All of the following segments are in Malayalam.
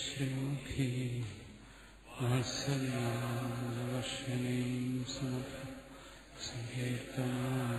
ശ്രീമുഖി വാത്സല്യവർഷണീം സമർപ്പ സങ്കീർത്തനായി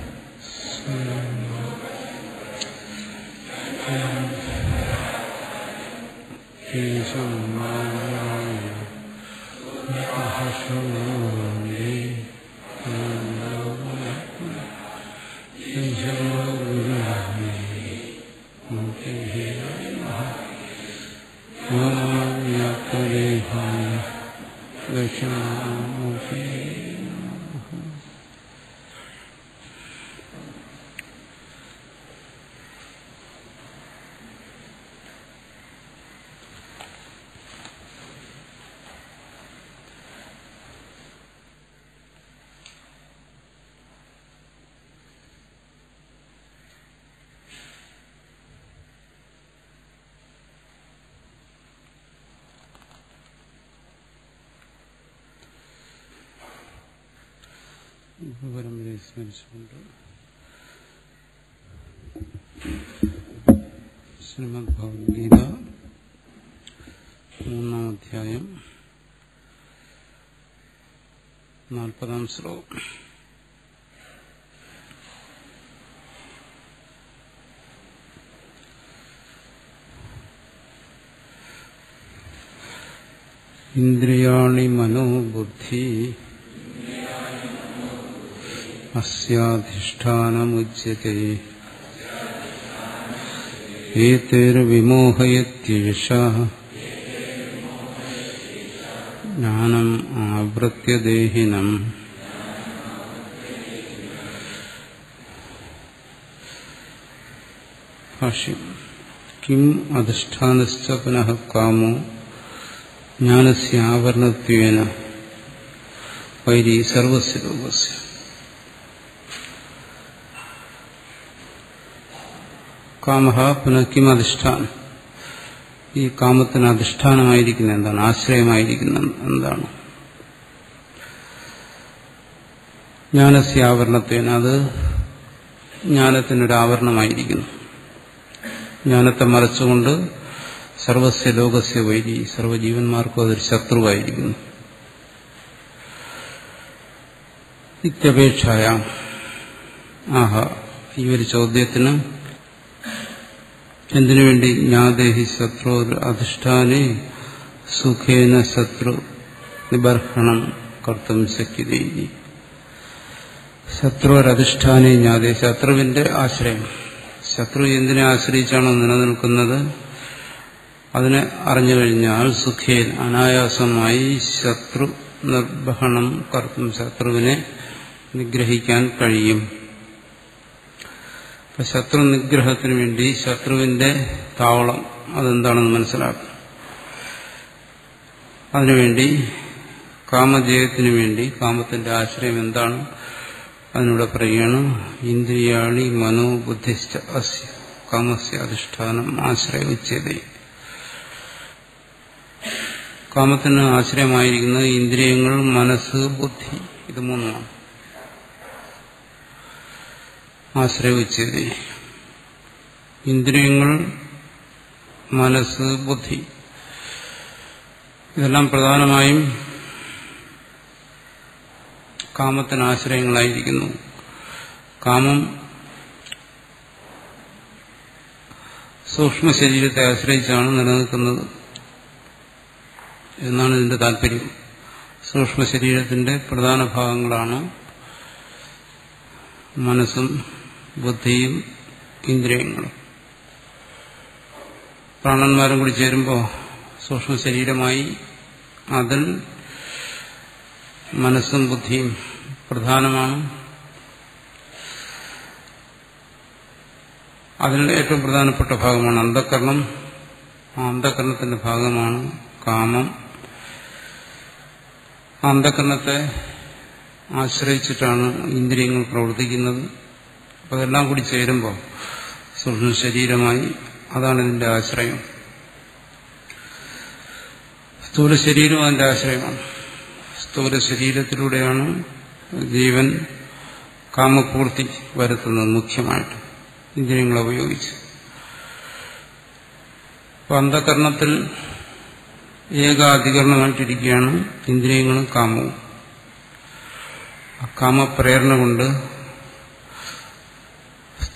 സ്മരിച്ചുകൊണ്ട് ശ്രീമദ് ഭഗവത്ഗീത മൂന്നാം അധ്യായം നാൽപ്പതാം ശ്ലോകം. ഇന്ദ്രിയാണി മനോബുദ്ധി അസ്യാധിഷ്ഠാനമുച്യത്തെ ഏതേർവിമോഹയത്യേഷ ജ്ഞാനം ആവൃത്യദേഹിനം ഭാഷ്യം. കിം അധിഷ്ഠാനശ്ച പുനഃ കാമോ? ജ്ഞാനസ്യാവരണത്വേന. വൈരി സർവസ്യ കാമഹ പുനഃ കിം അധിഷ്ഠാനം ഈ കാമത്തിന് അധിഷ്ഠാനമായിരിക്കുന്ന എന്താണ്? ആശ്രയമായിരിക്കുന്ന എന്താണ്? ജ്ഞാനസ്യാവരണത്വേന അത് ജ്ഞാനത്തിനൊരു ആവരണമായിരിക്കുന്നു. ജ്ഞാനത്തെ മറച്ചുകൊണ്ട് സർവസ്യ ലോകസ്യ വൈരി സർവജീവന്മാർക്കും അതൊരു ശത്രുവായിരിക്കുന്നു. ഇത്യപേക്ഷായ ആഹ ഈ ഒരു ചോദ്യത്തിന് എന്തിനു വേണ്ടി? ജ്ഞാദേഹി ശത്രു അധിഷ്ഠാനെ സുഖേന ശത്രു നിബർഹണം കർത്തും ശക്തി ശത്രുവരധിഷ്ഠാനെ ജ്ഞാതെ ശത്രുവിന്റെ ആശ്രയം. ശത്രു എന്തിനെ ആശ്രയിച്ചാണോ നിലനിൽക്കുന്നത്? അതിനെ അറിഞ്ഞു കഴിഞ്ഞാൽ സുഖേൻ അനായാസമായി ശത്രു നിർവഹണം കർത്തും ശത്രുവിനെ നിഗ്രഹിക്കാൻ കഴിയും. ശത്രു നിഗ്രഹത്തിന് വേണ്ടി ശത്രുവിന്റെ താവളം അതെന്താണെന്ന് മനസ്സിലാക്കും അതിനുവേണ്ടി കാമജയത്തിനു വേണ്ടി കാമത്തിന്റെ ആശ്രയം എന്താണ്? അതിനൂടെ പറയുകയാണ് ഇന്ദ്രിയാണി മനോബുദ്ധിശ്ച അസ്യ കാമസ്യ അധിഷ്ഠാനം ആശ്രയിച്ചത്. കാമത്തിന് ആശ്രയമായിരിക്കുന്നത് ഇന്ദ്രിയങ്ങൾ മനസ്സ് ബുദ്ധി ഇത് മൂന്നുമാണ്. ആശ്രയിച്ചത് ഇന്ദ്രിയങ്ങൾ മനസ്സ് ബുദ്ധി ഇതെല്ലാം പ്രധാനമായും കാമത്തിന് ആശ്രയങ്ങളായിരിക്കുന്നു. കാമം സൂക്ഷ്മ ശരീരത്തെ ആശ്രയിച്ചാണ് നിലനിൽക്കുന്നത് എന്നാണ് ഇതിന്റെ താല്പര്യം. സൂക്ഷ്മ ശരീരത്തിന്റെ പ്രധാന ഭാഗങ്ങളാണ് മനസ്സും ബുദ്ധിയും ഇന്ദ്രിയങ്ങളും. പ്രാണന്മാരും കൂടി ചേരുമ്പോൾ സൂക്ഷ്മ ശരീരമായി അതിൽ മനസ്സും ബുദ്ധിയും പ്രധാനമാണ്. അതിൽ ഏറ്റവും പ്രധാനപ്പെട്ട ഭാഗമാണ് അന്ധകരണം. ആ അന്ധകരണത്തിന്റെ ഭാഗമാണ് കാമം. അന്ധക്കരണത്തെ ആശ്രയിച്ചിട്ടാണ് ഇന്ദ്രിയങ്ങൾ പ്രവർത്തിക്കുന്നത്. അതെല്ലാം കൂടി ചേരുമ്പോൾ സൂക്ഷ്മ ശരീരമായി അതാണ് ഇതിന്റെ ആശ്രയം. സ്ഥൂല ശരീരം അതിന്റെ ആശ്രയമാണ്. സ്ഥൂല ശരീരത്തിലൂടെയാണ് ജീവൻ കാമപൂർത്തി വരുത്തുന്നത് മുഖ്യമായിട്ട്. ഇന്ദ്രിയങ്ങളെ ഉപയോഗിച്ച്. അപ്പൊ അന്ധകരണത്തിൽ ഏകാധികരണമായിട്ടിരിക്കുകയാണ് ഇന്ദ്രിയങ്ങളും കാമവും. കാമപ്രേരണ കൊണ്ട്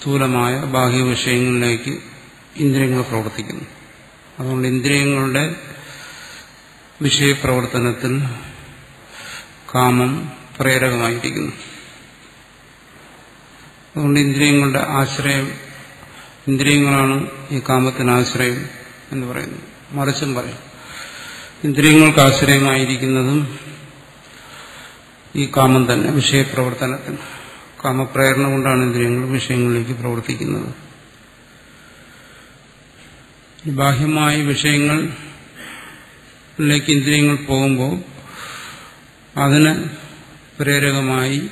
സ്ഥൂലമായ ബാഹ്യ വിഷയങ്ങളിലേക്ക് ഇന്ദ്രിയങ്ങൾ പ്രവർത്തിക്കുന്നു. അതുകൊണ്ട് ഇന്ദ്രിയങ്ങളുടെ വിഷയപ്രവർത്തനത്തിൽ കാമം പ്രേരകമായിരിക്കുന്നു. അതുകൊണ്ട് ഇന്ദ്രിയങ്ങളുടെ ആശ്രയം ഇന്ദ്രിയങ്ങളാണ് ഈ കാമത്തിന് ആശ്രയം എന്ന് പറയുന്നു. മറിച്ചും പറയും ഇന്ദ്രിയങ്ങൾക്ക് ആശ്രയമായിരിക്കുന്നതും ഈ കാമം തന്നെ വിഷയപ്രവർത്തനത്തിന്. കാമപ്രേരണ കൊണ്ടാണ് ഇന്ദ്രിയങ്ങൾ വിഷയങ്ങളിലേക്ക് പ്രവർത്തിക്കുന്നത്. ബാഹ്യമായ വിഷയങ്ങളിലേക്ക് ഇന്ദ്രിയങ്ങൾ പോകുമ്പോൾ അതിന് പ്രേരകമായി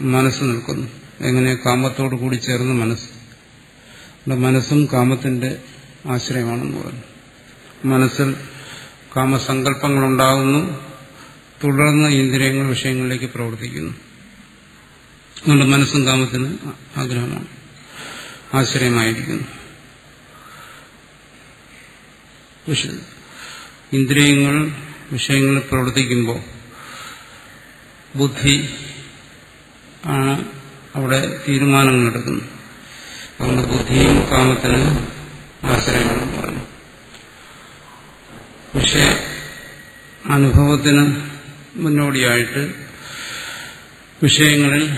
മനസ്സ് നിൽക്കുന്നു. എങ്ങനെ? കാമത്തോട് കൂടി ചേർന്ന് മനസ്സ്. മനസ്സും കാമത്തിന്റെ ആശ്രയമാണെന്ന് പറഞ്ഞു. മനസ്സിൽ കാമസങ്കല്പങ്ങളുണ്ടാകുന്നു. തുടർന്ന് ഇന്ദ്രിയങ്ങൾ വിഷയങ്ങളിലേക്ക് പ്രവർത്തിക്കുന്നു. അതുകൊണ്ട് മനസ്സും കാമത്തിന് ആഗ്രഹമാണ്. ആശ്രയമായിരിക്കുന്നു. ഇന്ദ്രിയങ്ങൾ വിഷയങ്ങളിൽ പ്രവർത്തിക്കുമ്പോൾ ബുദ്ധി ആണ് അവിടെ തീരുമാനങ്ങൾ എടുക്കുന്നത്. അതുകൊണ്ട് ബുദ്ധിയും കാമത്തിന് ആശ്രയമാണെന്ന് പറഞ്ഞു. വിഷയ അനുഭവത്തിന് മുന്നോടിയായിട്ട് വിഷയങ്ങളിൽ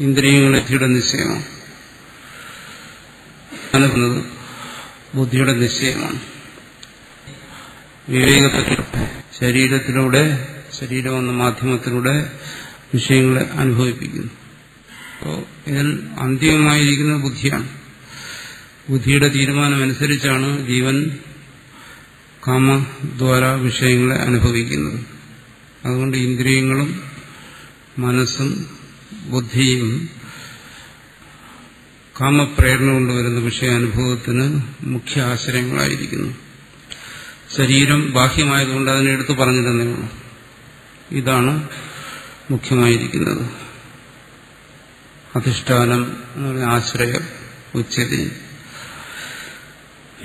ഇന്ദ്രിയങ്ങളെ നിശ്ചയമാണ്. അനുഭവന്നത് ബുദ്ധിയുടെ നിശ്ചയമാണ്. വിവേകത്തെ ശരീരത്തിലൂടെ ശരീരം എന്ന മാധ്യമത്തിലൂടെ വിഷയങ്ങളെ അനുഭവിപ്പിക്കുന്നു. അപ്പോൾ ഇതിൽ അന്തിമമായിരിക്കുന്നത് ബുദ്ധിയാണ്. ബുദ്ധിയുടെ തീരുമാനമനുസരിച്ചാണ് ജീവൻ കാമദ്വാര വിഷയങ്ങളെ അനുഭവിക്കുന്നത്. അതുകൊണ്ട് ഇന്ദ്രിയങ്ങളും മനസ്സും ബുദ്ധിയും കാമപ്രേരണ കൊണ്ടുവരുന്ന വിഷയാനുഭവത്തിന് മുഖ്യ ആശ്രയങ്ങളായിരിക്കുന്നു. ശരീരം ബാഹ്യമായതുകൊണ്ട് അതിനെ എടുത്തു പറഞ്ഞു തന്നേ ഇതാണ് മുഖ്യമായിരിക്കുന്നത്. അധിഷ്ഠാനം എന്ന് പറഞ്ഞ ആശ്രയം ഉച്ചതി.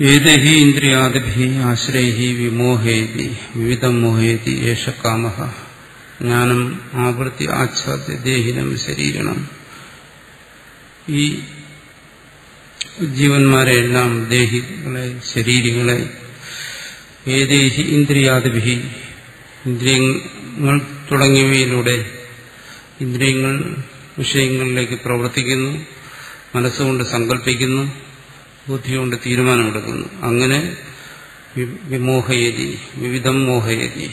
ഏതഹി ഇന്ദ്രിയാദിഭി ആശ്രയഹി വിമോഹേതി വിവിധം മോഹേതി കാമ ജ്ഞാനം ആവൃത്തി ആച്ഛാദ്യ ദേഹിനം ശരീരണം. ഈ ജീവന്മാരെയെല്ലാം ദേഹികളെ ശരീരങ്ങളെ ഏതേഹി ഇന്ദ്രിയാദിഭി ഇന്ദ്രിയങ്ങൾ തുടങ്ങിയവയിലൂടെ ഇന്ദ്രിയങ്ങൾ വിഷയങ്ങളിലേക്ക് പ്രവർത്തിക്കുന്നു മനസ്സുകൊണ്ട് സങ്കല്പിക്കുന്നു ബുദ്ധി കൊണ്ട് തീരുമാനമെടുക്കുന്നു. അങ്ങനെ വിമോഹയതി വിവിധം മോഹയതി.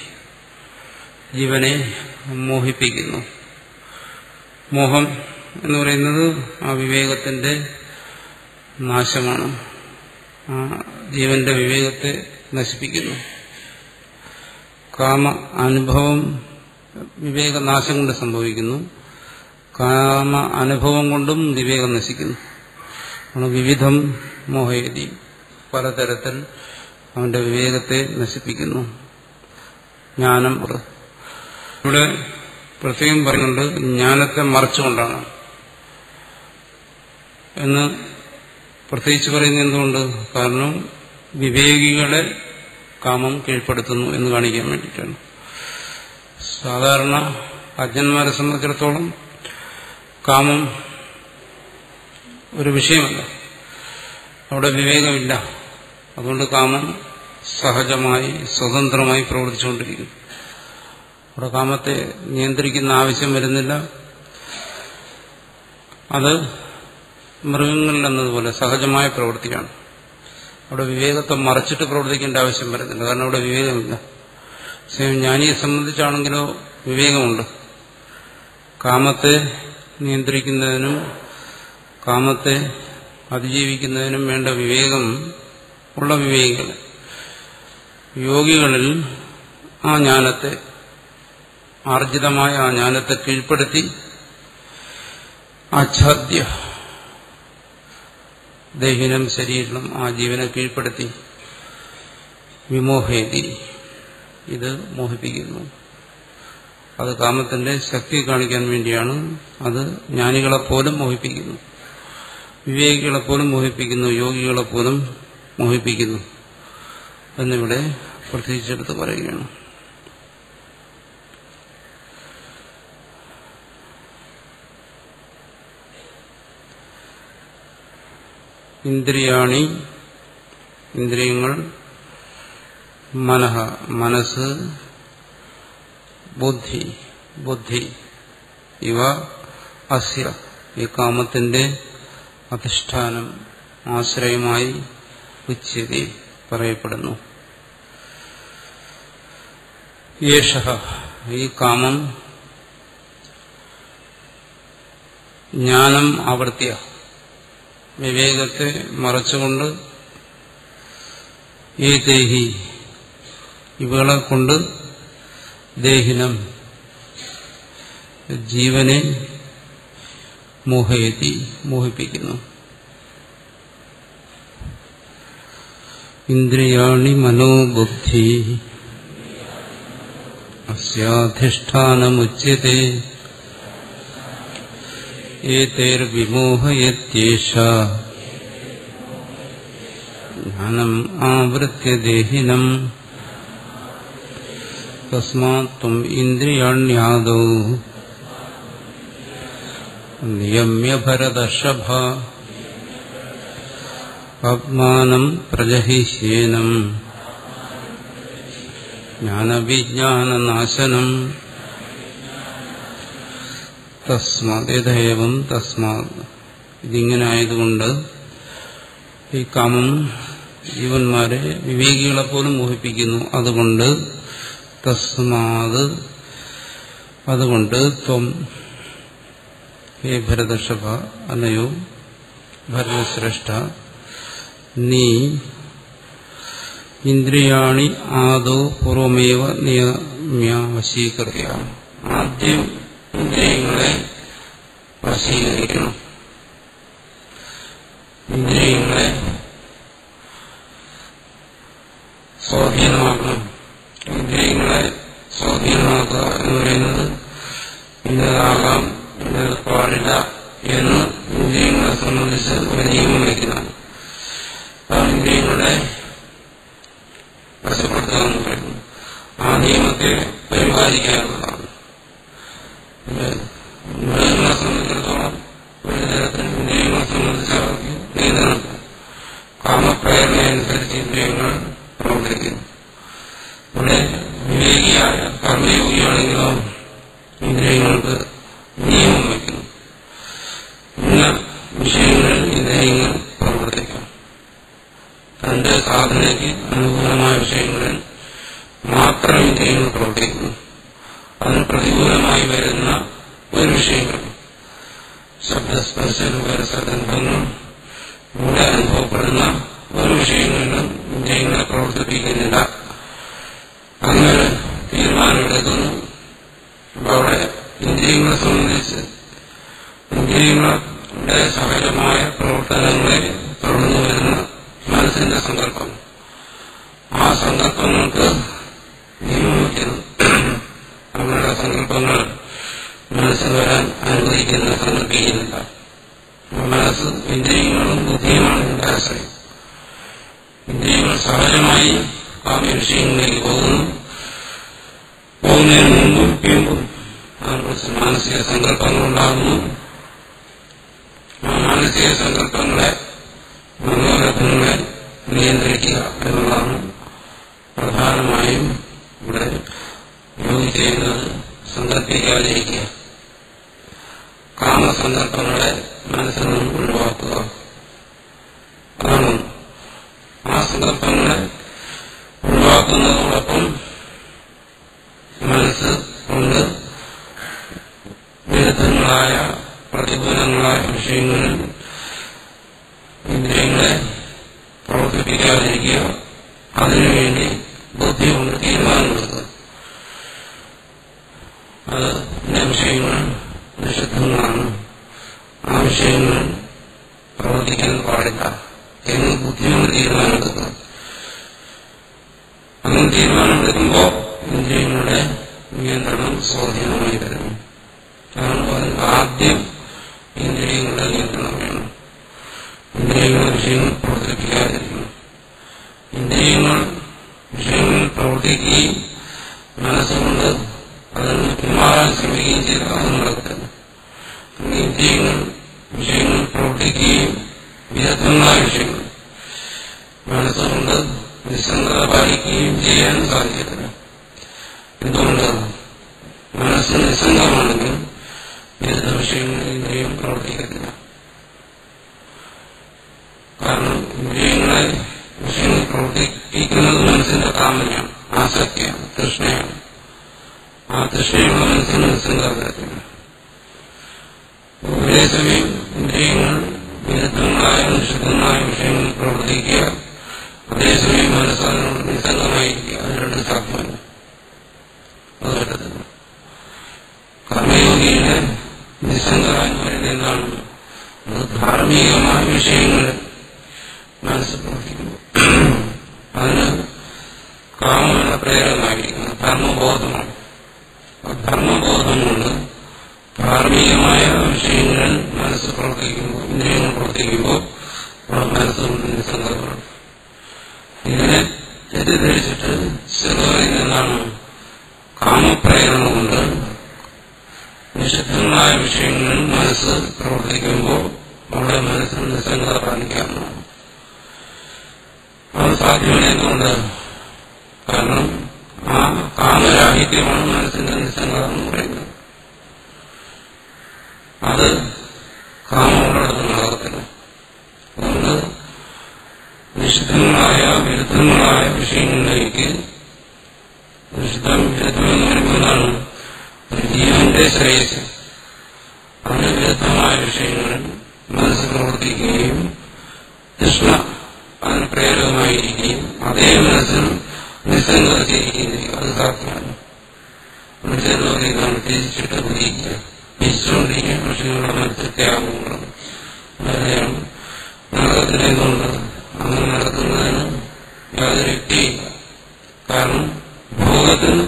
ജീവനെ മോഹിപ്പിക്കുന്നു. മോഹം എന്ന് പറയുന്നത് ആ വിവേകത്തിന്റെ നാശമാണ്. ആ ജീവന്റെ വിവേകത്തെ നശിപ്പിക്കുന്നു. കാമ അനുഭവം വിവേകനാശം കൊണ്ട് സംഭവിക്കുന്നു. കാമ അനുഭവം കൊണ്ടും വിവേകം നശിക്കുന്നു. വിവിധം മോഹയതി പലതരത്തിൽ അവന്റെ വിവേകത്തെ നശിപ്പിക്കുന്നു. ജ്ഞാനം ഇവിടെ പ്രത്യേകം പറയുന്നുണ്ട് ജ്ഞാനത്തെ മറച്ചുകൊണ്ടാണ്. എന്ന് പ്രത്യേകിച്ച് പറയുന്നത് എന്തുകൊണ്ട്? കാരണം വിവേകികളെ കാമം കീഴ്പ്പെടുത്തുന്നു എന്ന് കാണിക്കാൻ വേണ്ടിയിട്ടാണ്. സാധാരണ അജ്ഞന്മാരെ സംബന്ധിച്ചിടത്തോളം കാമം ഒരു വിഷയമല്ല. അവിടെ വിവേകമില്ല. അതുകൊണ്ട് കാമം സഹജമായി സ്വതന്ത്രമായി പ്രവർത്തിച്ചുകൊണ്ടിരിക്കുന്നു. അവിടെ കാമത്തെ നിയന്ത്രിക്കുന്ന ആവശ്യം വരുന്നില്ല. അത് മൃഗങ്ങളിൽ എന്നതുപോലെ സഹജമായ പ്രവൃത്തിയാണ്. അവിടെ വിവേകത്തെ മറച്ചിട്ട് പ്രവർത്തിക്കേണ്ട ആവശ്യം വരുന്നില്ല. കാരണം അവിടെ വിവേകമില്ല. സ്വയം ജ്ഞാനിയെ സംബന്ധിച്ചാണെങ്കിലോ വിവേകമുണ്ട്. കാമത്തെ നിയന്ത്രിക്കുന്നതിനും കാമത്തെ അതിജീവിക്കുന്നതിനും വേണ്ട വിവേകം ഉള്ള വിവേകികൾ. യോഗികളിൽ ആ ജ്ഞാനത്തെ ആർജിതമായ ആ ജ്ഞാനത്തെ കീഴ്പ്പെടുത്തി ആച്ഛാദ്യ ദേഹിനം ശരീരം ആ ജീവനെ കീഴ്പ്പെടുത്തി വിമോഹേതി. ഇത് മോഹിപ്പിക്കുന്നു. അത് കാമത്തിന്റെ ശക്തി കാണിക്കാൻ വേണ്ടിയാണ് അത് ജ്ഞാനികളെപ്പോലും മോഹിപ്പിക്കുന്നു. വിവേകികളെപ്പോലും മോഹിപ്പിക്കുന്നു യോഗികളെപ്പോലും മോഹിപ്പിക്കുന്നു. എന്നിവിടെ പ്രത്യേകിച്ചെടുത്ത് പറയുകയാണ്. ഇന്ദ്രിയാണി ഇന്ദ്രിയങ്ങൾ മനഃ മനസ്സ് ബുദ്ധി ബുദ്ധി ഇവ അസ്യ ഈ കാമത്തിന്റെ അധിഷ്ഠാനം ആശ്രയമായി ഉച്ചതി പറയപ്പെടുന്നു. യേശ ഈ കാമം ജ്ഞാനം ആവർത്തിയ. വിവേകത്തെ മറച്ചുകൊണ്ട് ഈ ദേഹി ഇവളെ കൊണ്ട് ദേഹിനം. ജീവനെ മോഹയത്തി മോഹിപ്പിക്കുന്നു. ഇന്ദ്രിയാണി മനോബുദ്ധി. അസ്യാധിഷ്ഠാനമുച്യത്തെ ഏതൈർവിമോഹയത്യേഷ ജ്ഞാനം ആവൃത്യ ദേഹിനം തസ്മാത്വം ഇന്ദ്രിയാണ്യാദൗ നിയമ്യ ഭരതർഷഭ ആത്മാനം പ്രജഹിഷ്യേനം ജ്ഞാനവിജ്ഞാനനാശനം തസ്മാതേതേവം തസ്മാത് ഇതിങ്ങനെ ആയതുകൊണ്ട് ഈ കാമം ജീവന്മാരെ വിവേകികളെ പോലും മോഹിപ്പിക്കുന്നു. അതുകൊണ്ട് തസ്മാത് അതുകൊണ്ട് ത്വം. ഹേ ഭരതഷഭ അല്ലയോ ഭരതശ്രേഷ്ഠ നീ ഇന്ദ്രിയാണി ആദോ പൂർവമേവ നിയമ വശീകൃത ആദ്യം ഇന്ദ്രിയങ്ങളെ വശീകരിക്കണം ഇന്ദ്രിയങ്ങളെ സ്വാധീനമാക്കണം ഇന്ദ്രിയങ്ങളെ സ്വാധീനമാക്കുക എന്ന് പറയുന്നത് ഇന്നതാകാം ഇന്നത് പാടില്ല എന്ന് ഇന്ദ്രിയങ്ങളെ സംബന്ധിച്ച് ഒരു നിയമം വയ്ക്കുന്നതാണ്. ആ ഇന്ദ്രിയങ്ങളെ വശപ്പെടുത്തുക എന്ന് പറയുന്നു ആ നിയമത്തെ പരിപാലിക്കാനുള്ളതാണ്. സാധനയ്ക്ക് അനുകൂലമായ വിഷയങ്ങളിൽ മാത്രം ഇന്ദ്രിയങ്ങൾ പ്രവർത്തിക്കുന്നു. അതിന് പ്രതികൂലമായി വരുന്ന ഒരു വിഷയങ്ങൾ ശബ്ദസ്പർശനപരസഗന്ധങ്ങൾ ഇവിടെ അനുഭവപ്പെടുന്ന ഒരു വിഷയങ്ങളിലും ഇന്ദ്രിയങ്ങളെ പ്രവർത്തിപ്പിക്കുന്നില്ല. അങ്ങനെ തീരുമാനമെടുക്കുന്നു. അവിടെ ഇന്ദ്രിയങ്ങളെ സംബന്ധിച്ച് ഇന്ദ്രിയങ്ങളുടെ സഹജമായ പ്രവർത്തനങ്ങളെ തുടർന്നു വരുന്ന മനസ്സിന്റെ സങ്കല്പം. ആ സങ്കല്പങ്ങൾക്ക് നിയമിക്കുന്നു സങ്കല്പങ്ങൾ മനസ്സ് വരാൻ അനുവദിക്കുന്ന സങ്കല്പിക്കുന്നില്ല മനസ്സ് ഇന്ദ്രിയങ്ങളും ബുദ്ധിയുമാണ് ഇതിന്റെ ആശ്രയം ഇന്ദ്രിയങ്ങൾ സഹജമായി കാമ്യ വിഷയങ്ങളിലേക്ക് പോകുന്നു. പോകുന്നതിന് മുമ്പും പിമ്പും മാനസിക സങ്കല്പങ്ങൾ ഉണ്ടാകുന്നു. ആ മാനസിക സങ്കല്പങ്ങളെ മനോരഥങ്ങളെ നിയന്ത്രിക്കുക എന്നുള്ളതാണ് പ്രധാനമായും ഇവിടെ യോഗി ചെയ്യുന്നത്. സങ്കല്പിക്കാതിരിക്കുക കാമസങ്കല്പങ്ങളെ മനസ്സിൽ നിന്നും ഒഴിവാക്കുക. അതാണ് ആ സങ്കല്പങ്ങളെ ഒഴിവാക്കുന്നതോടൊപ്പം മനസ്സ് കൊണ്ട് വിരുദ്ധങ്ങളായ പ്രതികൂലങ്ങളായ വിഷയങ്ങളിൽ ഇന്ദ്രിയങ്ങളെ പ്രവർത്തിപ്പിക്കാതിരിക്കുക. അതിനുവേണ്ടി ബുദ്ധി കൊണ്ട് തീരുമാനമെടുക്കുക അത് ഇന്ന വിഷയങ്ങൾ നിഷിദ്ധങ്ങളാണ് ആ വിഷയങ്ങൾ പ്രവർത്തിക്കാൻ പാടില്ല. എന്ന് ബുദ്ധിയോട് തീരുമാനമെടുക്കുന്നത് അങ്ങനെ തീരുമാനമെടുക്കുമ്പോൾ ഇന്ദ്രിയങ്ങളുടെ നിയന്ത്രണം സ്വാധീനമായി വരുന്നു അതാണ് പറയുന്നത് ആദ്യം ഇന്ദ്രിയങ്ങളുടെ നിയന്ത്രണം വേണം. ഇന്ദ്രിയങ്ങളുടെ വിഷയങ്ങൾ പ്രവർത്തിപ്പിക്കാതിരിക്കണം. ഇന്ദ്രിയങ്ങൾ വിഷയങ്ങൾ പ്രവർത്തിക്കുകയും മനസ്സുകൊണ്ട് പിന്മാറാൻ ശ്രമിക്കുകയും ചെയ്താൽ അത് നടക്കുന്നു നിത്യങ്ങൾ വിഷയങ്ങൾ പ്രവർത്തിക്കുകയും വിദഗ്ധങ്ങളായ വിഷയങ്ങൾ മനസ്സുകൊണ്ട് നിസ്സംഗത പാലിക്കുകയും ചെയ്യാൻ സാധിക്കത്തില്ല എന്തുകൊണ്ട്? മനസ്സ് നിസ്സംഗമാണെങ്കിൽ പ്രവർത്തിക്കത്തില്ല. കാരണം ഇന്ദ്രിയങ്ങളെ വിഷയങ്ങൾ പ്രവർത്തിപ്പിക്കുന്നത് മനസ്സിന്റെ കാമനയാണ് ആസക്തിയാണ് തൃഷ്ണയാണ്. ആ തൃഷ്ണയുള്ള മനസ്സിന് വരത്തില്ല ഒരേ സമയം ഇന്ദ്രിയങ്ങൾ വിരുദ്ധങ്ങളായ നിഷിദ്ധങ്ങളായ വിഷയങ്ങൾ പ്രവർത്തിക്കുക അതേസമയം മനസ്സാനോട് നിസ്സംഗമായിരിക്കുക അത് രണ്ട് സാധ്യമല്ല കർമ്മയോഗിയുടെ നിസ്സംഗത എന്ന് ധാർമ്മികമായ വിഷയങ്ങളിൽ മനസ്സ് പ്രവർത്തിക്കുന്നു അതിന് കാമന പ്രേരകമായിരിക്കുന്നു ധർമ്മബോധമാണ്. ധർമ്മബോധം കൊണ്ട് ധാർമ്മികമായ വിഷയങ്ങൾ മനസ്സ് പ്രവർത്തിക്കുമ്പോൾ ഇന്ദ്രിയങ്ങൾ പ്രവർത്തിക്കുമ്പോൾ നമ്മുടെ മനസ്സുകൊണ്ട് നിസ്സംഗതമാണ് ഇതിനെ തെറ്റിദ്ധരിച്ചിട്ട് ചിലവരിൽ എന്താണ് കാമപ്രേരണ കൊണ്ട് നിഷിദ്ധങ്ങളായ വിഷയങ്ങളിൽ മനസ്സ് പ്രവർത്തിക്കുമ്പോൾ നമ്മുടെ മനസ്സിന് നിസ്സംഗത പാലിക്കാറുണ്ട് അത് സാധ്യമല്ല കാരണം ആ കാമരാഹിത്യമാണ് മനസ്സിന്റെ നിസ്സംഗത എന്ന് പറയുന്നത് അത് കാമമുള്ളിടത്ത് നടക്കത്തില്ല അതുകൊണ്ട് നിഷിദ്ധങ്ങളായ വിരുദ്ധങ്ങളായ വിഷയങ്ങളിലേക്ക് നിഷിദ്ധം വിരുദ്ധം എന്ന് പറയുന്നതാണ് ഒരു ജീവന്റെ ശ്രേയസ് അതിന് വിരുദ്ധമായ വിഷയങ്ങളിൽ മനസ്സ് പ്രവർത്തിക്കുകയും കൃഷ്ണ അതിന് പ്രേരകമായിരിക്കുകയും അതേ മനസ്സിന് നിസ്സംഗത ചെയ്യുകയും ചെയ്യും അത് സാധ്യമാണ് പറയുന്നതാണ് തിരിച്ചിട്ട് കുതിക്കുക തിരിച്ചുകൊണ്ടിരിക്കുക മനസ്സിൽ ത്യാഗങ്ങളാണ് അങ്ങനെയാണ് നാടകത്തിനെന്തുകൊണ്ട് അങ്ങനെ നടക്കുന്നതിന് യാതൊരു വ്യക്തിയില്ല കാരണം ഭോഗത്തിന്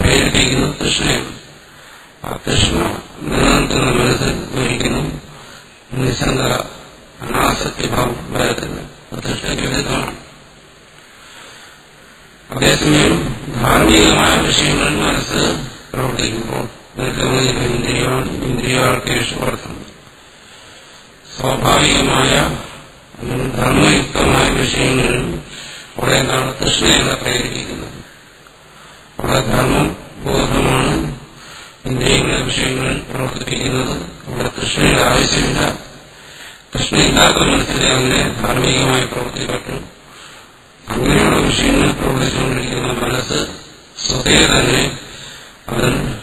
പ്രേരിപ്പിക്കുന്നത് കൃഷ്ണയാണ് ആ കൃഷ്ണ നിലനിർത്തുന്ന മനസ്സിൽ ഒരിക്കലും നിസ്സംഗ അനാസക്തിഭാവം വരത്തില്ല കൃഷ്ണയ്ക്ക് വിരുദ്ധമാണ് അതേസമയം ധാർമ്മികമായ വിഷയങ്ങളിൽ മനസ്സ് പ്രവർത്തിക്കുമ്പോൾ ഇന്ദ്രിയാണ് ഇന്ദ്രിയാർക്കേഷു വർത്തനം സ്വാഭാവികമായ ധർമ്മയുക്തമായ വിഷയങ്ങളിൽ അവിടെ എന്താണ് കൃഷ്ണയെ പ്രേരിപ്പിക്കുന്നത് അവിടെ ധർമ്മം ബോധമാണ് ഇന്ദ്രിയങ്ങളെ വിഷയങ്ങളിൽ പ്രവർത്തിപ്പിക്കുന്നത്. അവിടെ കൃഷ്ണയുടെ ആവശ്യമില്ല. കൃഷ്ണയില്ലാത്ത മനസ്സിലെ അങ്ങനെ ധാർമ്മികമായി പ്രവർത്തിക്കട്ടും അങ്ങനെയുള്ള വിഷയങ്ങളിൽ പ്രവർത്തിച്ചുകൊണ്ടിരിക്കുന്ന മനസ്സ് സ്വതേ തന്നെ അവൻ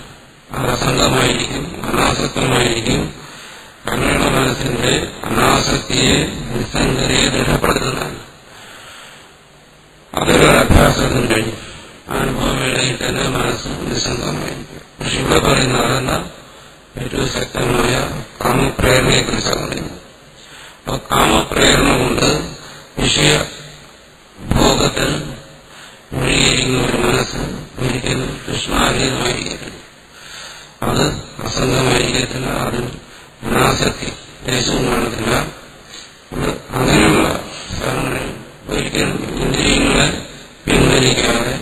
അസംഗമായിരിക്കും അനാസക്തമായിരിക്കും. അങ്ങനെയുള്ള മനസ്സിന്റെ അനാസക്തിയെ നിസ്സംഗതയെ ദൃഢപ്പെടുത്തുന്നതാണ്. അതൊരു അഭ്യാസത്തിന് കഴിഞ്ഞു. അനുഭവവേളയിൽ തന്നെ മനസ്സ് നിസ്സംഗമായിരിക്കും. പക്ഷെ ഇവിടെ പറയുന്ന അതെന്ന ഏറ്റവും ശക്തമായ കാമപ്രേരണയെക്കുറിച്ചാണ് പറയുന്നത്. അപ്പൊ കാമപ്രേരണ കൊണ്ട് വിഷയ ഭോഗത്തിൽ മുഴുകിയിരിക്കുന്ന ഒരു മനസ്സ് ഒരിക്കലും കൃഷ്ണാധീനമായിരിക്കത്തില്ല അത് അസംഗമായിരിക്കത്തില്ല അത് അനാസക്തി ദേശവും കാണത്തില്ല. അങ്ങനെയുള്ള സ്ഥലങ്ങളിൽ ഒരിക്കലും ഇന്ദ്രിയങ്ങളെ പിൻവലിക്കാതെ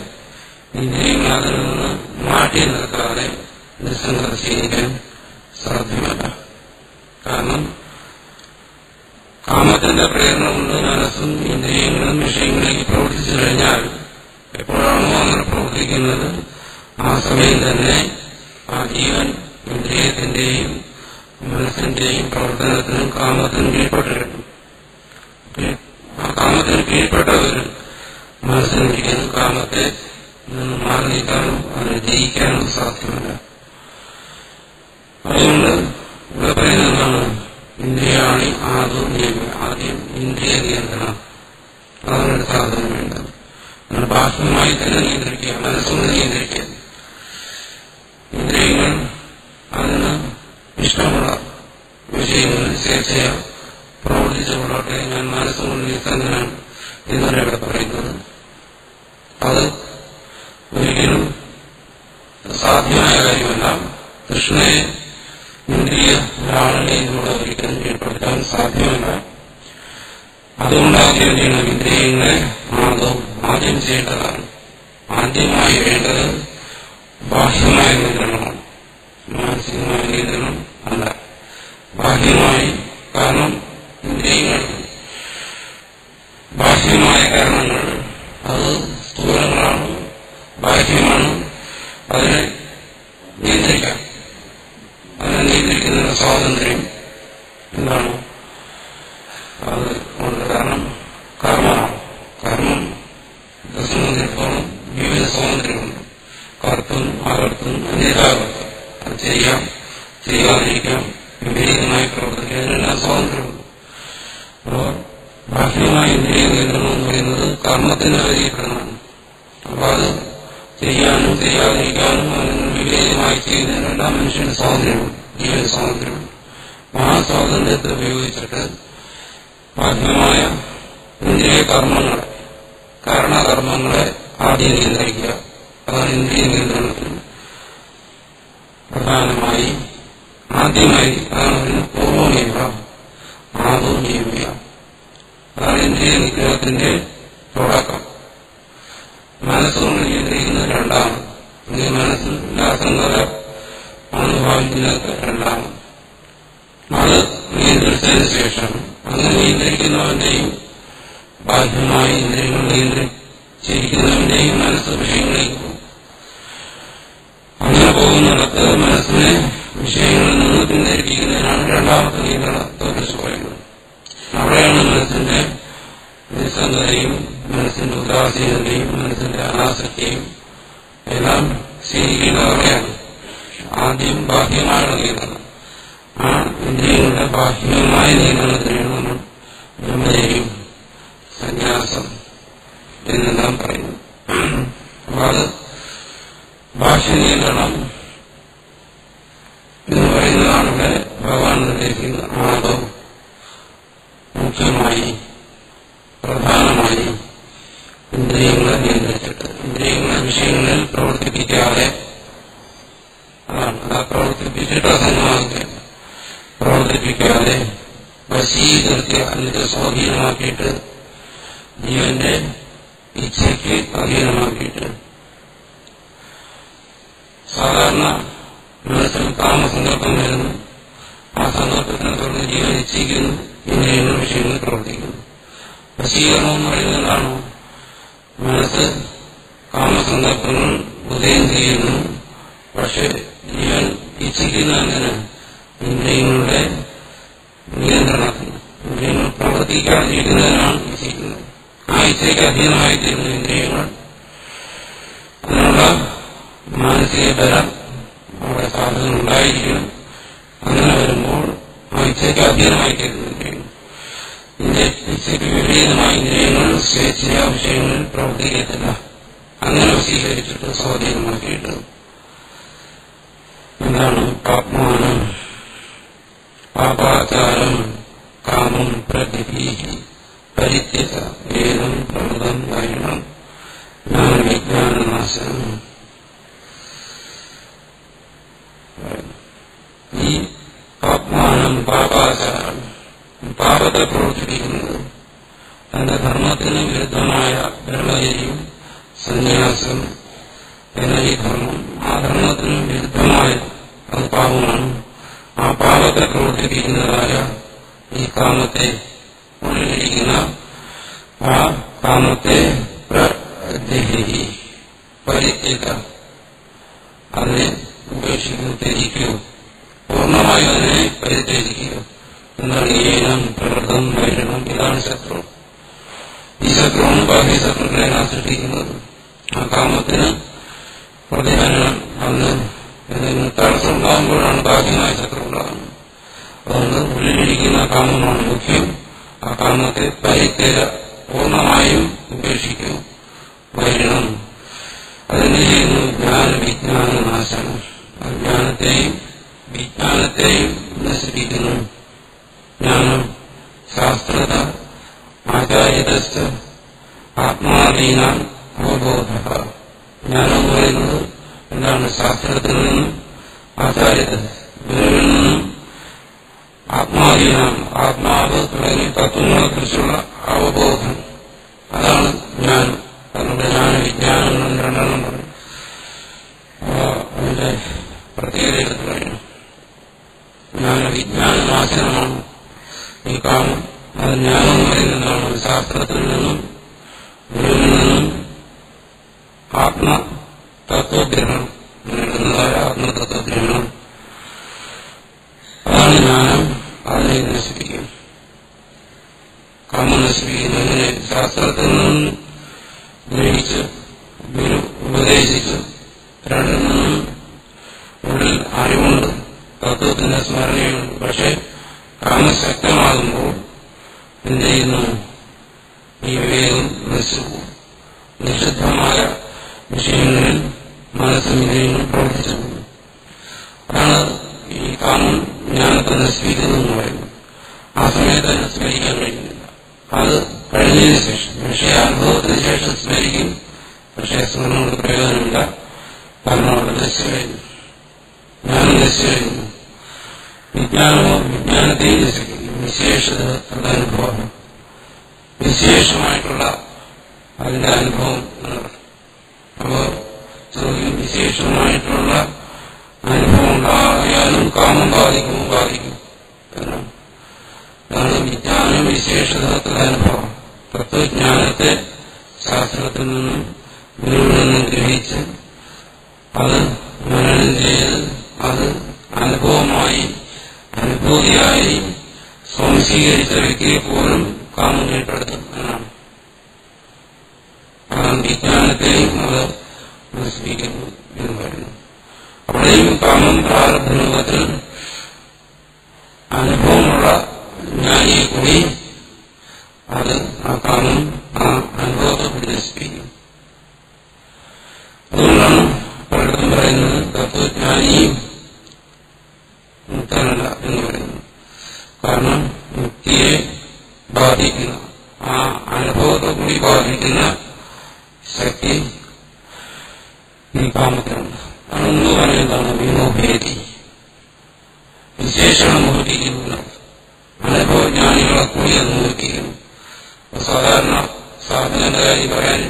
ഇന്ദ്രിയങ്ങൾ അതിൽ നിന്ന് മാറ്റി നിർത്താതെ നിസ്സംഗത ചെയ്യിക്കാൻ സാധ്യമല്ല. കാരണം കാമത്തിന്റെ പ്രേരണ കൊണ്ട് കാണുന്നത് ആ സമയം തന്നെ ആ ജീവൻ ഇന്ദ്രിയത്തിന്റെയും മനസ്സിന്റെയും പ്രവർത്തനത്തിനും കാമത്തിനും കീഴ്പ്പെട്ടിരിക്കും ആ കാമത്തിന് കീഴ്പ്പെട്ടവരും മനസ്സിലിരിക്കുന്നു കാമത്തെ നിന്ന് മാറി നീക്കാനും അതിനെ ജയിക്കാനും സാധ്യമല്ല. അതുകൊണ്ട് ഇവിടെ പറയുന്നതാണ് ഇന്ദ്രിയാണി ആദ്യം നിയമം. ആദ്യം ഇന്ദ്രിയ നിയന്ത്രണം. അതാണ് സാധനം ആത്മാവായി തന്നെ നിയന്ത്രിക്കുക മനസ്സുകൊണ്ട് നിയന്ത്രിക്കുക ഇന്ദ്രിയങ്ങൾ അതിന് ഇഷ്ടമുള്ള വിഷയങ്ങൾ സ്വേച്ഛയ പ്രവർത്തിച്ചു കൊള്ളട്ടെ ഞാൻ മനസ്സുകൊണ്ട് നിൽക്കുന്നതിനാണ് എന്നാണ് ഇവിടെ പറയുന്നത് അത് ഒരിക്കലും സാധ്യമായ കാര്യമല്ല കൃഷ്ണനെ ഇന്ദ്രിയ ധാരണയെ ഇവിടെ ഒരിക്കലും കീഴ്പ്പെടുത്താൻ സാധ്യമല്ല അതുകൊണ്ട് ഇന്ദ്രിയങ്ങളെ ആദ്യം ചെയ്യേണ്ടതാണ്. ആദ്യമായി വേണ്ടത് ബാഹ്യമായ നിയന്ത്രണം മനസ്സിനെ വിഷയങ്ങളിൽ നിന്ന് പിന്തിരിപ്പിക്കുന്നതിനാണ് രണ്ടാമത്തെ നിയന്ത്രണത്തെക്കുറിച്ച് പറയുന്നത് അവിടെയാണ് മനസ്സിന്റെ നിസ്സംഗതയും മനസ്സിന്റെ ഉദാസീനതയും മനസ്സിന്റെ അനാസക്തിയും എല്ലാം സ്വീകരിക്കുന്നത് അവിടെയാണ് ആദ്യം ബാഹ്യമായുള്ള നിയന്ത്രണം ആ ഇന്ദ്രിയങ്ങളുടെ ബാഹ്യമായ നിയന്ത്രണത്തിനാണ് നമ്മൾ ബ്രഹ്മചര്യം സന്യാസം എന്നെല്ലാം പറയുന്നു അപ്പൊ അത് ഭാഷ നിയന്ത്രണം അകാമമാണ് മുഖ്യം അകാമത്തെ പരിത്യര പൂർണമായും ഉപേക്ഷിക്കൂ വരണം. അതെന്ത് ചെയ്യുന്നു ജ്ഞാന വിജ്ഞാന നാശനം അജ്ഞാനത്തെയും വിജ്ഞാനത്തെയും നശിപ്പിക്കുന്നു. ജ്ഞാനം ശാസ്ത്രത ആചാര്യതസ്ഥ ആത്മാധീന അവബോധ. ജ്ഞാനം എന്ന് പറയുന്നത് എന്താണ്? ശാസ്ത്രത്തിൽ നിന്നും ആചാര്യത ഗുരുവിൽ നിന്നും ആത്മാധീനം ആത്മാവ് തുടങ്ങിയ തത്വങ്ങളെക്കുറിച്ചുള്ള അവബോധം. അതാണ് ജ്ഞാനം. അതിനുള്ള ജ്ഞാന വിജ്ഞാനങ്ങൾ രണ്ടെണ്ണം പറയും അതിന്റെ പ്രത്യേകത കഴിയണം ജ്ഞാന വിജ്ഞാന നാശനമാണ് ഈ കാമം അത് ജ്ഞാനം എന്ന് പറയുന്നതാണ്. ശാസ്ത്രത്തിൽ നിന്നും ഗുരുവിൽ നിന്നും ആത്മ തത്വഗ്രഹണം. നേടുന്നതായ ആത്മതത്വഗ്രഹണം? അതാണ് ജ്ഞാനം. അതിനെ നശിപ്പിക്കും. കാമം നശിപ്പിക്കുന്നതിനെ ശാസ്ത്രത്തിൽ നിന്നും ഉപയോഗിച്ച് ഗുരു ഉപദേശിച്ച്. രണ്ടിൽ നിന്നും ഉള്ളിൽ അറിവുണ്ട്. തത്വത്തിന്റെ സ്മരണയുണ്ട്. പക്ഷെ കാമശക്തമാകുമ്പോൾ എന്ത് ചെയ്യുന്നു ഈ വിവേകം നശിച്ചു നിഷിദ്ധമായ വിഷയങ്ങളിൽ മനസ്സും ഇന്ദ്രിയങ്ങളും പ്രവർത്തിച്ചു പോകും അതാണ് ഈ കാമം ജ്ഞാനത്തെ നശിപ്പിക്കുന്നതെന്ന് പറയുന്നത് ആ സമയത്ത് അതിനെ സ്മരിക്കാൻ കഴിയുന്നില്ല. അത് കഴിഞ്ഞതിന് ശേഷം വിഷയാനുഭവത്തിന് ശേഷം സ്മരിക്കും പക്ഷേ സ്മരണം പ്രയോജനമില്ല. കാരണം നശിച്ചു ജ്ഞാനം നശിച്ചു കഴിഞ്ഞു. വിജ്ഞാനമോ വിജ്ഞാനത്തെയും നശിക്കുന്നു വിശേഷത അനുഭവം. വിശേഷമായിട്ടുള്ള അതിന്റെ അനുഭവം അപ്പോ വിശേഷമായിട്ടുള്ള അനുഭവം ഉണ്ടായാലും കാമം ബാധിക്കുമോ ബാധിക്കും കാരണം വിജ്ഞാനം വിശേഷതത്തിലെ അനുഭവം തത്വജ്ഞാനത്തെ ശാസ്ത്രത്തിൽ നിന്നും ഗുരുവിൽ നിന്നും ഗ്രഹിച്ച് അത് മനനം ചെയ്ത് അത് അനുഭവമായി അനുഭൂതിയായി സ്വാംശീകരിച്ച വ്യക്തിയെ പോലും കാമം കേട്ടെടുത്തു എന്നാണ് കാരണം വിജ്ഞാനത്തെയും അത് നശിപ്പിക്കുന്നു എന്ന് പറയുന്നു അവിടെയും കാമം പ്രാരബ്ധരൂപത്തിൽ അനുഭവമുള്ള ജ്ഞാനിയെ കൂടി അത് ആ കാമം ആ അനുഭവത്തെ കൂടി നശിപ്പിക്കും അതുകൊണ്ടാണ് പലയിടത്തും പറയുന്നത് തത്വജ്ഞാനിയും മുക്തനല്ല എന്ന് പറയുന്നു കാരണം മുക്തിയെ ബാധിക്കുന്ന ആ അനുഭവത്തെ കൂടി ബാധിക്കുന്ന ശക്തി ഈ കാമത്തിനുണ്ട് അതൊന്ന് വിമോഭേദി വിശേഷണം അനുഭവ ജ്ഞാനികളെ കൂടി അത് സാധാരണ സാധനന്റെ കാര്യം പറയാനില്ല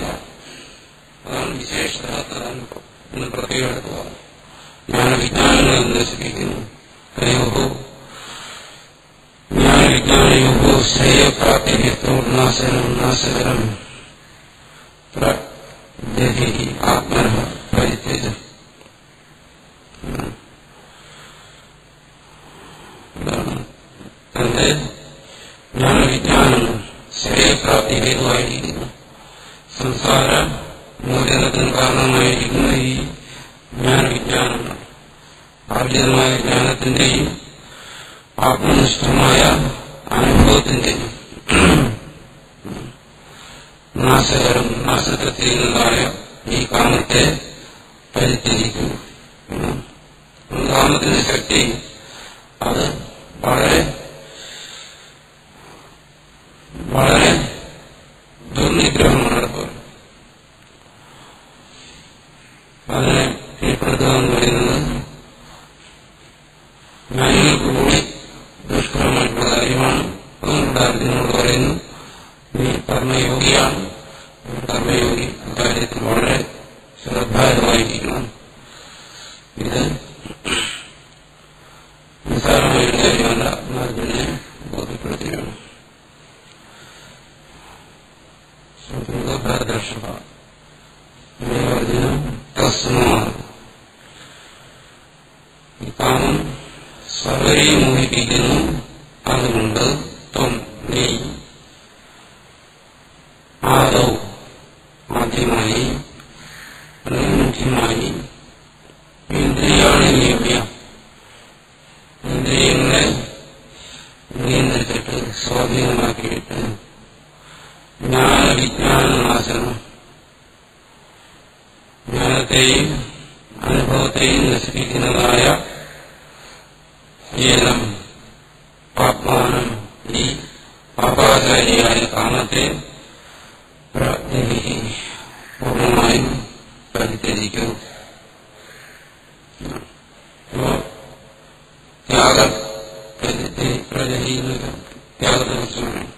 പറയും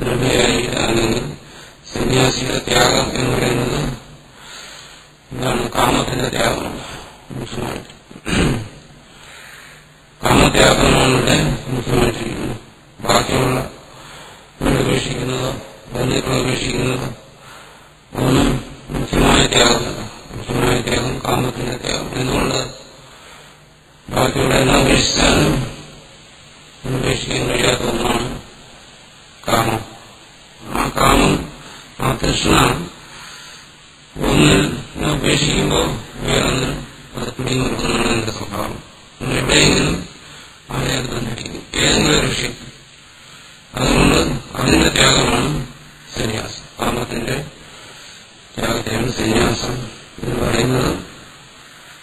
ബ്രഹ്മയായി അല്ലെങ്കിൽ സന്യാസിയുടെ ത്യാഗം എന്ന് പറയുന്നത് എന്താണ് കാമത്തിന്റെ ത്യാഗം. മുഖ്യമായിട്ട് കാമത്യാഗമാണ് ഇവിടെ മുഖ്യമായിട്ടിരിക്കുന്നത് ബാക്കിയുള്ള ഉപേക്ഷിക്കുന്നത് ബന്ധുക്കളെ ഉപേക്ഷിക്കുന്നത് ഒന്നും മുഖ്യമായ ബാക്കിയുള്ള എല്ലാം ഉപേക്ഷിച്ചാലും ഉപേക്ഷിക്കാൻ കഴിയാത്ത ഒന്നാണ് കാമം ആ കാമം ആ തൃഷ്ണ ഒന്നിൽ ഉപേക്ഷിക്കുമ്പോൾ വേറൊന്നിൽ അത് പിടിമുറുക്കുന്നതാണ് എന്റെ സ്വഭാവം. എവിടെയെങ്കിലും അവരെ അത് ബന്ധിപ്പിക്കുന്നു ഏതെങ്കിലും ഒരു അതുകൊണ്ട് അതിന്റെ ത്യാഗമാണ് സന്യാസം. കാമത്തിന്റെ ത്യാഗത്തെയാണ് സന്യാസം എന്ന് പറയുന്നത്.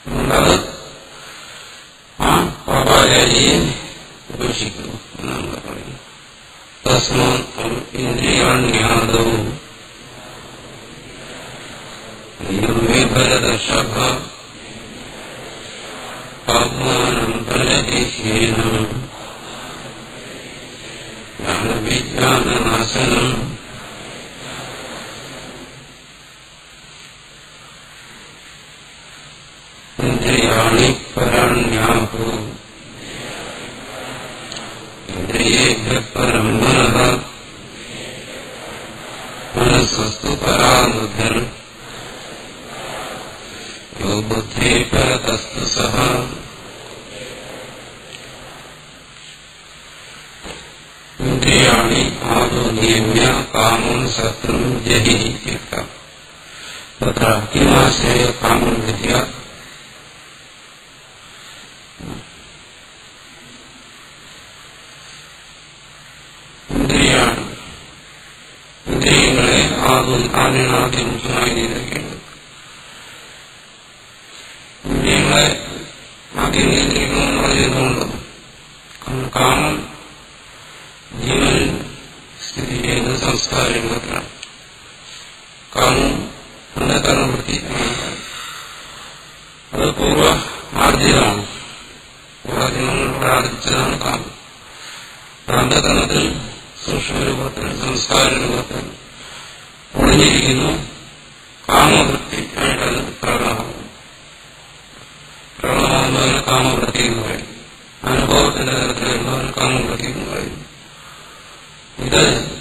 അതുകൊണ്ടത് ആ പാപാചാരിയെ ഉപേക്ഷിക്കുന്നു. तस्मात्म इंद्रियाण्यादौ निर्विभरदशभ पाप्मानम् प्रजतिशेन पराण्याहू ഇന്ദ്രിയേഭ്യ പരം മനഃ മനസ്സസ്തു പരാബുദ്ധർ യോ ബുദ്ധി പരതസ്തു സഹ ഇന്ദ്രിയാണി ആദോ നിയമ്യ കാമം ശത്രും ജഹി തത്ര കിമാശ്രയ കാമം വിദ്യ ഇന്ദ്രിയാണ് ഇന്ദ്രിയങ്ങളെ ആദ്യം ആദ്യം നിയന്ത്രിക്കേണ്ടത് ആദ്യം നിയന്ത്രിക്കണമെന്ന് പറയുന്നതുകൊണ്ട് കാമം ജീവൻ സ്ഥിതി ചെയ്യുന്ന സംസ്കാരങ്ങളൊക്കെയാണ് കാമം അന്ധകരണപ്പെടുത്തി അത് പൂർവ ആർജിതമാണ് പൂർവാർജിതങ്ങൾ ആർജിച്ചതാണ് കാമം സൂക്ഷ്മ രൂപത്തിൽ സംസ്കാര രൂപത്തിൽ ഒളിഞ്ഞിരിക്കുന്നു കാമവൃത്തി ആയിട്ടത് പ്രകടമാകുന്നു. പ്രകടമാകുന്നതിന് കാമവൃത്തി എന്ന് പറയും. അനുഭവത്തിന്റെ തരത്തിൽ കാമവൃത്തി എന്ന് പറയും. ഇത്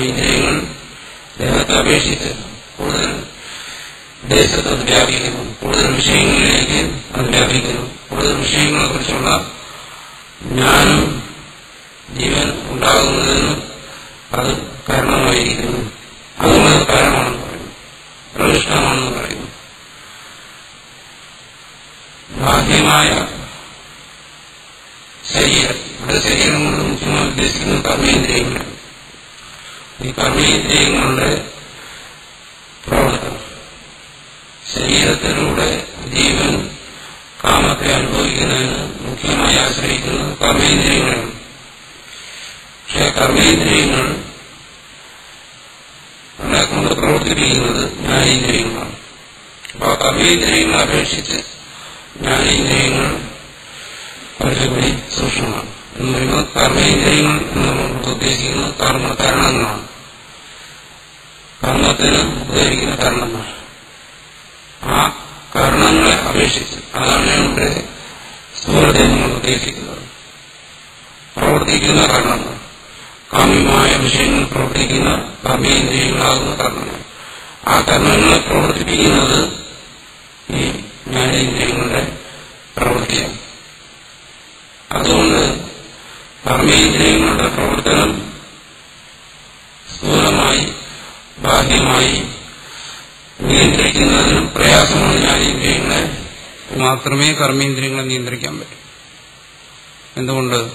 ഇന്ദ്രിയങ്ങൾ ദേഹത്തെ അപേക്ഷിച്ച് കൂടുതൽ ദേശത്ത് അത് വ്യാപിക്കുന്നു. കൂടുതൽ വിഷയങ്ങളിലേക്ക് അത് വ്യാപിക്കുന്നു. കൂടുതൽ വിഷയങ്ങളെ കുറിച്ചുള്ള ജ്ഞാനം ജീവൻ ഉണ്ടാകുന്നതിന് അത് കാരണമായിരിക്കുന്നു. അതുകൊണ്ട് കാരണമാണെന്ന് പറയുന്നു. പ്രവിഷ്ടമാണെന്ന് പറയുന്നു. ബാഹ്യമായ ശരീരം. ഇവിടെ ശരീരം കൊണ്ട് മുഖ്യമായി ഉദ്ദേശിക്കുന്നത് ഈ കർമ്മീന്ദ്രിയങ്ങളുടെ പ്രവർത്തനം. ശരീരത്തിലൂടെ ജീവൻ കാമത്തെ അനുഭവിക്കുന്നതിന് മുഖ്യമായി ആശ്രയിക്കുന്നത് കർമ്മേന്ദ്രിയങ്ങളാണ്. പക്ഷെ കർമ്മേന്ദ്രിയങ്ങൾ കൊണ്ട് പ്രവർത്തിപ്പിക്കുന്നത് ജ്ഞാനേന്ദ്രിയങ്ങളാണ്. അപ്പോൾ ആ കർമ്മേന്ദ്രിയങ്ങളെ അപേക്ഷിച്ച് ജ്ഞാനേന്ദ്രിയങ്ങൾ കുറച്ചുകൂടി സൂക്ഷ്മമാണ്. എന്ന് പറയുമ്പോൾ കർമ്മേന്ദ്രിയങ്ങൾ എന്നുള്ളത് ഉദ്ദേശിക്കുന്നത് കർമ്മ കരണങ്ങളാണ് കർമ്മത്തിന് ഉപകരിക്കുന്ന കർണങ്ങൾ. ആ കർണങ്ങളെ അപേക്ഷിച്ച് അതാണ് ഇവിടെ നമ്മൾ ഉദ്ദേശിക്കുന്നത്. പ്രവർത്തിക്കുന്ന കർണങ്ങൾ. കാമ്യമായ വിഷയങ്ങൾ പ്രവർത്തിക്കുന്ന കാമ്യേന്ദ്രിയങ്ങളാകുന്ന കർണങ്ങൾ. ആ കർണങ്ങളെ പ്രവർത്തിപ്പിക്കുന്നത് ഈ ജ്ഞാനേന്ദ്രിയങ്ങളുടെ പ്രവൃത്തിയാണ്. അതുകൊണ്ട് കർമ്മേന്ദ്രിയങ്ങളുടെ പ്രവർത്തനം സ്ഥൂലമായി ബാഹ്യമായി നിയന്ത്രിക്കുന്നതിനും പ്രയാസമാണ് ജ്ഞാനേന്ദ്രിയങ്ങളെ മാത്രമേ കർമ്മേന്ദ്രിയങ്ങളെ നിയന്ത്രിക്കാൻ പറ്റൂ. എന്തുകൊണ്ട്?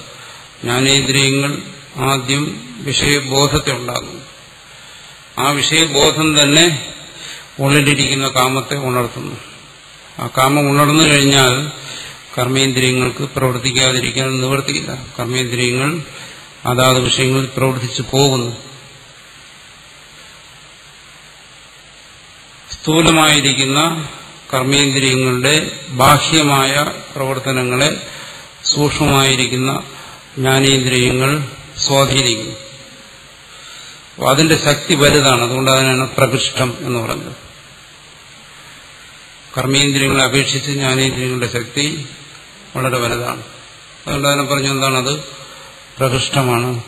ജ്ഞാനേന്ദ്രിയങ്ങൾ ആദ്യം വിഷയബോധത്തെ ഉണ്ടാകുന്നു ആ വിഷയബോധം തന്നെ ഉള്ളിലിരിക്കുന്ന കാമത്തെ ഉണർത്തുന്നു. ആ കാമം ഉണർന്നു കഴിഞ്ഞാൽ കർമ്മേന്ദ്രിയങ്ങൾക്ക് പ്രവർത്തിക്കാതിരിക്കാൻ നിവർത്തിയില്ല. കർമ്മേന്ദ്രിയങ്ങൾ അതാത് വിഷയങ്ങളിൽ പ്രവർത്തിച്ചു പോകുന്നു. സ്ഥൂലമായിരിക്കുന്ന കർമ്മേന്ദ്രിയങ്ങളുടെ ബാഹ്യമായ പ്രവർത്തനങ്ങളെ സൂക്ഷ്മമായിരിക്കുന്ന ജ്ഞാനേന്ദ്രിയങ്ങൾ സ്വാധീനിക്കുന്നു. അതിന്റെ ശക്തി വലുതാണ്. അതുകൊണ്ട് അതിനാണ് പ്രകൃഷ്ടം എന്ന് പറഞ്ഞത്. കർമ്മേന്ദ്രിയങ്ങളെ അപേക്ഷിച്ച് ജ്ഞാനേന്ദ്രിയങ്ങളുടെ ശക്തി വളരെ വലുതാണ്. അതുകൊണ്ട് അതിനെ പറഞ്ഞു എന്താണത് പ്രകൃഷ്ടമാണ്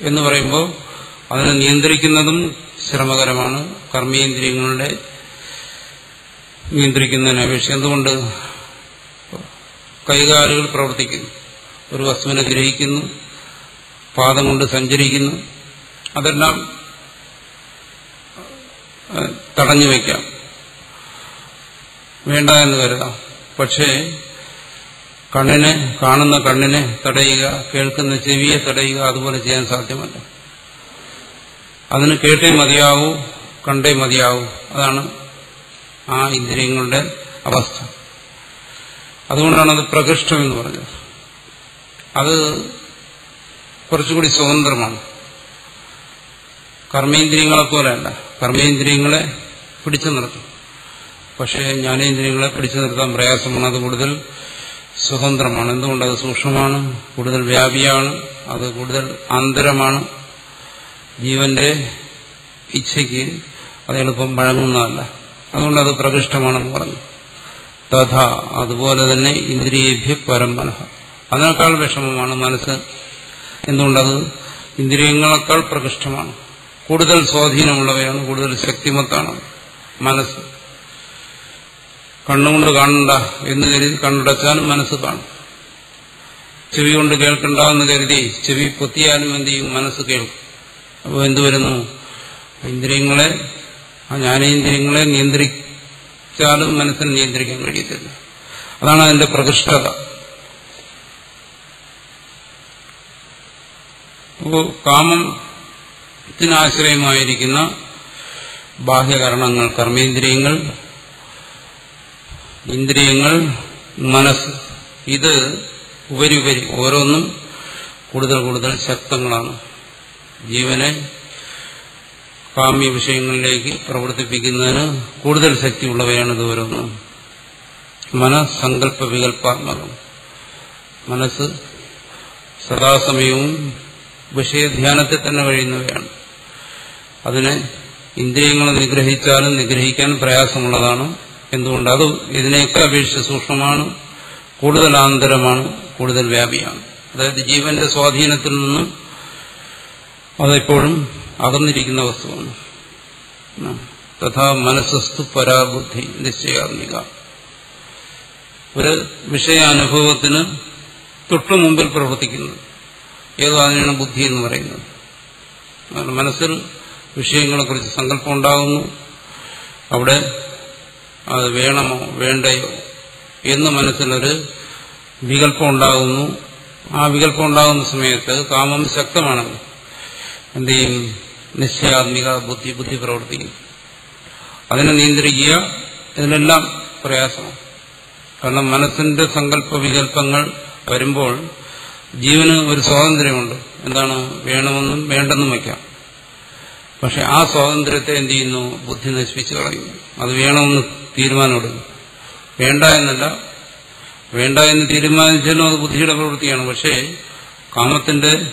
എന്ന് പറയുമ്പോൾ അതിനെ നിയന്ത്രിക്കുന്നതും ശ്രമകരമാണ്. കർമ്മേന്ദ്രിയങ്ങളുടെ നിയന്ത്രിക്കുന്നതിനെ അപേക്ഷിച്ച് എന്തുകൊണ്ട്? കൈകാലുകൾ പ്രവർത്തിക്കുന്നു. ഒരു വസ്തുവിനെ ഗ്രഹിക്കുന്നു. പാദം കൊണ്ട് സഞ്ചരിക്കുന്നു. അതെല്ലാം തടഞ്ഞു വയ്ക്കാം. വേണ്ട എന്ന് കരുതാം. പക്ഷേ കണ്ണിനെ കാണുന്ന കണ്ണിനെ തടയുക കേൾക്കുന്ന ചെവിയെ തടയുക അതുപോലെ ചെയ്യാൻ സാധ്യമല്ല. അതിന് കേട്ടേ മതിയാവൂ കണ്ടേ മതിയാവൂ. അതാണ് ആ ഇന്ദ്രിയങ്ങളുടെ അവസ്ഥ. അതുകൊണ്ടാണ് അത് പ്രകൃഷ്ടം എന്ന് പറഞ്ഞത്. അത് കുറച്ചുകൂടി സ്വതന്ത്രമാണ്. കർമ്മേന്ദ്രിയങ്ങളെ പോലെയല്ല. കർമ്മേന്ദ്രിയങ്ങളെ പിടിച്ചു നിർത്തും. പക്ഷേ ജ്ഞാനേന്ദ്രിയങ്ങളെ പിടിച്ചു നിർത്താൻ പ്രയാസമാണ്. അത് കൂടുതൽ സ്വതന്ത്രമാണ്. എന്തുകൊണ്ട്? അത് സൂക്ഷ്മമാണ് കൂടുതൽ വ്യാപിയാണ് അത് കൂടുതൽ ആന്തരമാണ് ജീവന്റെ ഇച്ഛയ്ക്ക് അത് എളുപ്പം വഴങ്ങുന്നതല്ല. അതുകൊണ്ട് അത് പ്രകൃഷ്ടമാണെന്ന് പറഞ്ഞു. തഥ അതുപോലെ തന്നെ ഇന്ദ്രിയേഭ്യ പരം മനഃ അതിനേക്കാൾ വിഷമമാണ് മനസ്സ്. എന്തുകൊണ്ടത്? ഇന്ദ്രിയങ്ങളെക്കാൾ പ്രകൃഷ്ടമാണ്. കൂടുതൽ സ്വാധീനമുള്ളവയാണ് കൂടുതൽ ശക്തിമത്താണ് മനസ്സ്. കണ്ണുകൊണ്ട് കാണണ്ട എന്ന് കരുതി കണ്ണടച്ചാലും മനസ്സ് കാണും. ചെവി കൊണ്ട് കേൾക്കണ്ട എന്ന് കരുതി ചെവി പൊത്തിയാലും എന്ത് ചെയ്യും? മനസ്സ് കേൾക്കും. അപ്പോൾ എന്തുവരുന്നു ഇന്ദ്രിയങ്ങളെ ആ ജ്ഞാനേന്ദ്രിയങ്ങളെ നിയന്ത്രിച്ചാലും മനസ്സിന് നിയന്ത്രിക്കാൻ കഴിയത്തില്ല. അതാണ് അതിന്റെ പ്രകൃഷ്ടത. അപ്പോൾ കാമത്തിനാശ്രയമായിരിക്കുന്ന ബാഹ്യകരണങ്ങൾ കർമ്മേന്ദ്രിയങ്ങൾ ഇന്ദ്രിയങ്ങൾ മനസ്സ് ഇത് ഉപരി ഉപരി ഓരോന്നും കൂടുതൽ കൂടുതൽ ശക്തങ്ങളാണ്. ജീവനെ കാമ്യ വിഷയങ്ങളിലേക്ക് പ്രവർത്തിപ്പിക്കുന്നതിന് കൂടുതൽ ശക്തിയുള്ളവയാണ് ഇത് ഓരോന്നും. മനസ്സങ്കല്പ വികല്പാത്മകം മനസ്സ് സദാസമയവും വിഷയധ്യാനത്തിൽ തന്നെ കഴിയുന്നവയാണ് അതിനെ ഇന്ദ്രിയങ്ങളെ നിഗ്രഹിച്ചാലും നിഗ്രഹിക്കാൻ പ്രയാസമുള്ളതാണ്. എന്തുകൊണ്ട്? അത് ഇതിനേക്കാൾ അപേക്ഷിച്ച് സൂക്ഷ്മമാണ് കൂടുതൽ ആന്തരമാണ് കൂടുതൽ വ്യാപിയാണ്. അതായത് ജീവന്റെ സ്വാധീനത്തിൽ നിന്നും അതെപ്പോഴും അകന്നിരിക്കുന്ന വസ്തുവാണ്. തഥാ മനസ്സസ്തു പരാബുദ്ധി നിശ്ചയാത്മിക. ഒരു വിഷയാനുഭവത്തിന് തൊട്ടു മുമ്പിൽ പ്രവർത്തിക്കുന്നത്. ഏതോ അതിനാണ് ബുദ്ധി എന്ന് പറയുന്നത്? മനസ്സിൽ വിഷയങ്ങളെക്കുറിച്ച് സങ്കല്പം ഉണ്ടാകുന്നു. അവിടെ അത് വേണമോ വേണ്ടയോ എന്ന് മനസ്സിലൊരു വികല്പം ഉണ്ടാകുന്നു. ആ വികല്പം ഉണ്ടാകുന്ന സമയത്ത് കാമം ശക്തമാണെങ്കിൽ എന്ത് ചെയ്യും നിശ്ചയാത്മിക ബുദ്ധി ബുദ്ധി പ്രവർത്തിക്കും അതിനെ നിയന്ത്രിക്കുക ഇതിനെല്ലാം പ്രയാസമാണ്. കാരണം മനസ്സിന്റെ സങ്കല്പ വികല്പങ്ങൾ വരുമ്പോൾ ജീവന് ഒരു സ്വാതന്ത്ര്യമുണ്ട്. എന്താണ്? വേണമെന്നും വേണ്ടെന്നും വയ്ക്കാം. പക്ഷെ ആ സ്വാതന്ത്ര്യത്തെ എന്ത് ചെയ്യുന്നു? ബുദ്ധി നശിപ്പിച്ചു കളയുന്നു. അത് വേണമെന്ന് തീരുമാനമെടുക്കും വേണ്ട എന്നല്ല. വേണ്ട എന്ന് തീരുമാനിച്ചാലും അത് ബുദ്ധിയുടെ പ്രവൃത്തിയാണ്. പക്ഷേ കാമത്തിന്റെ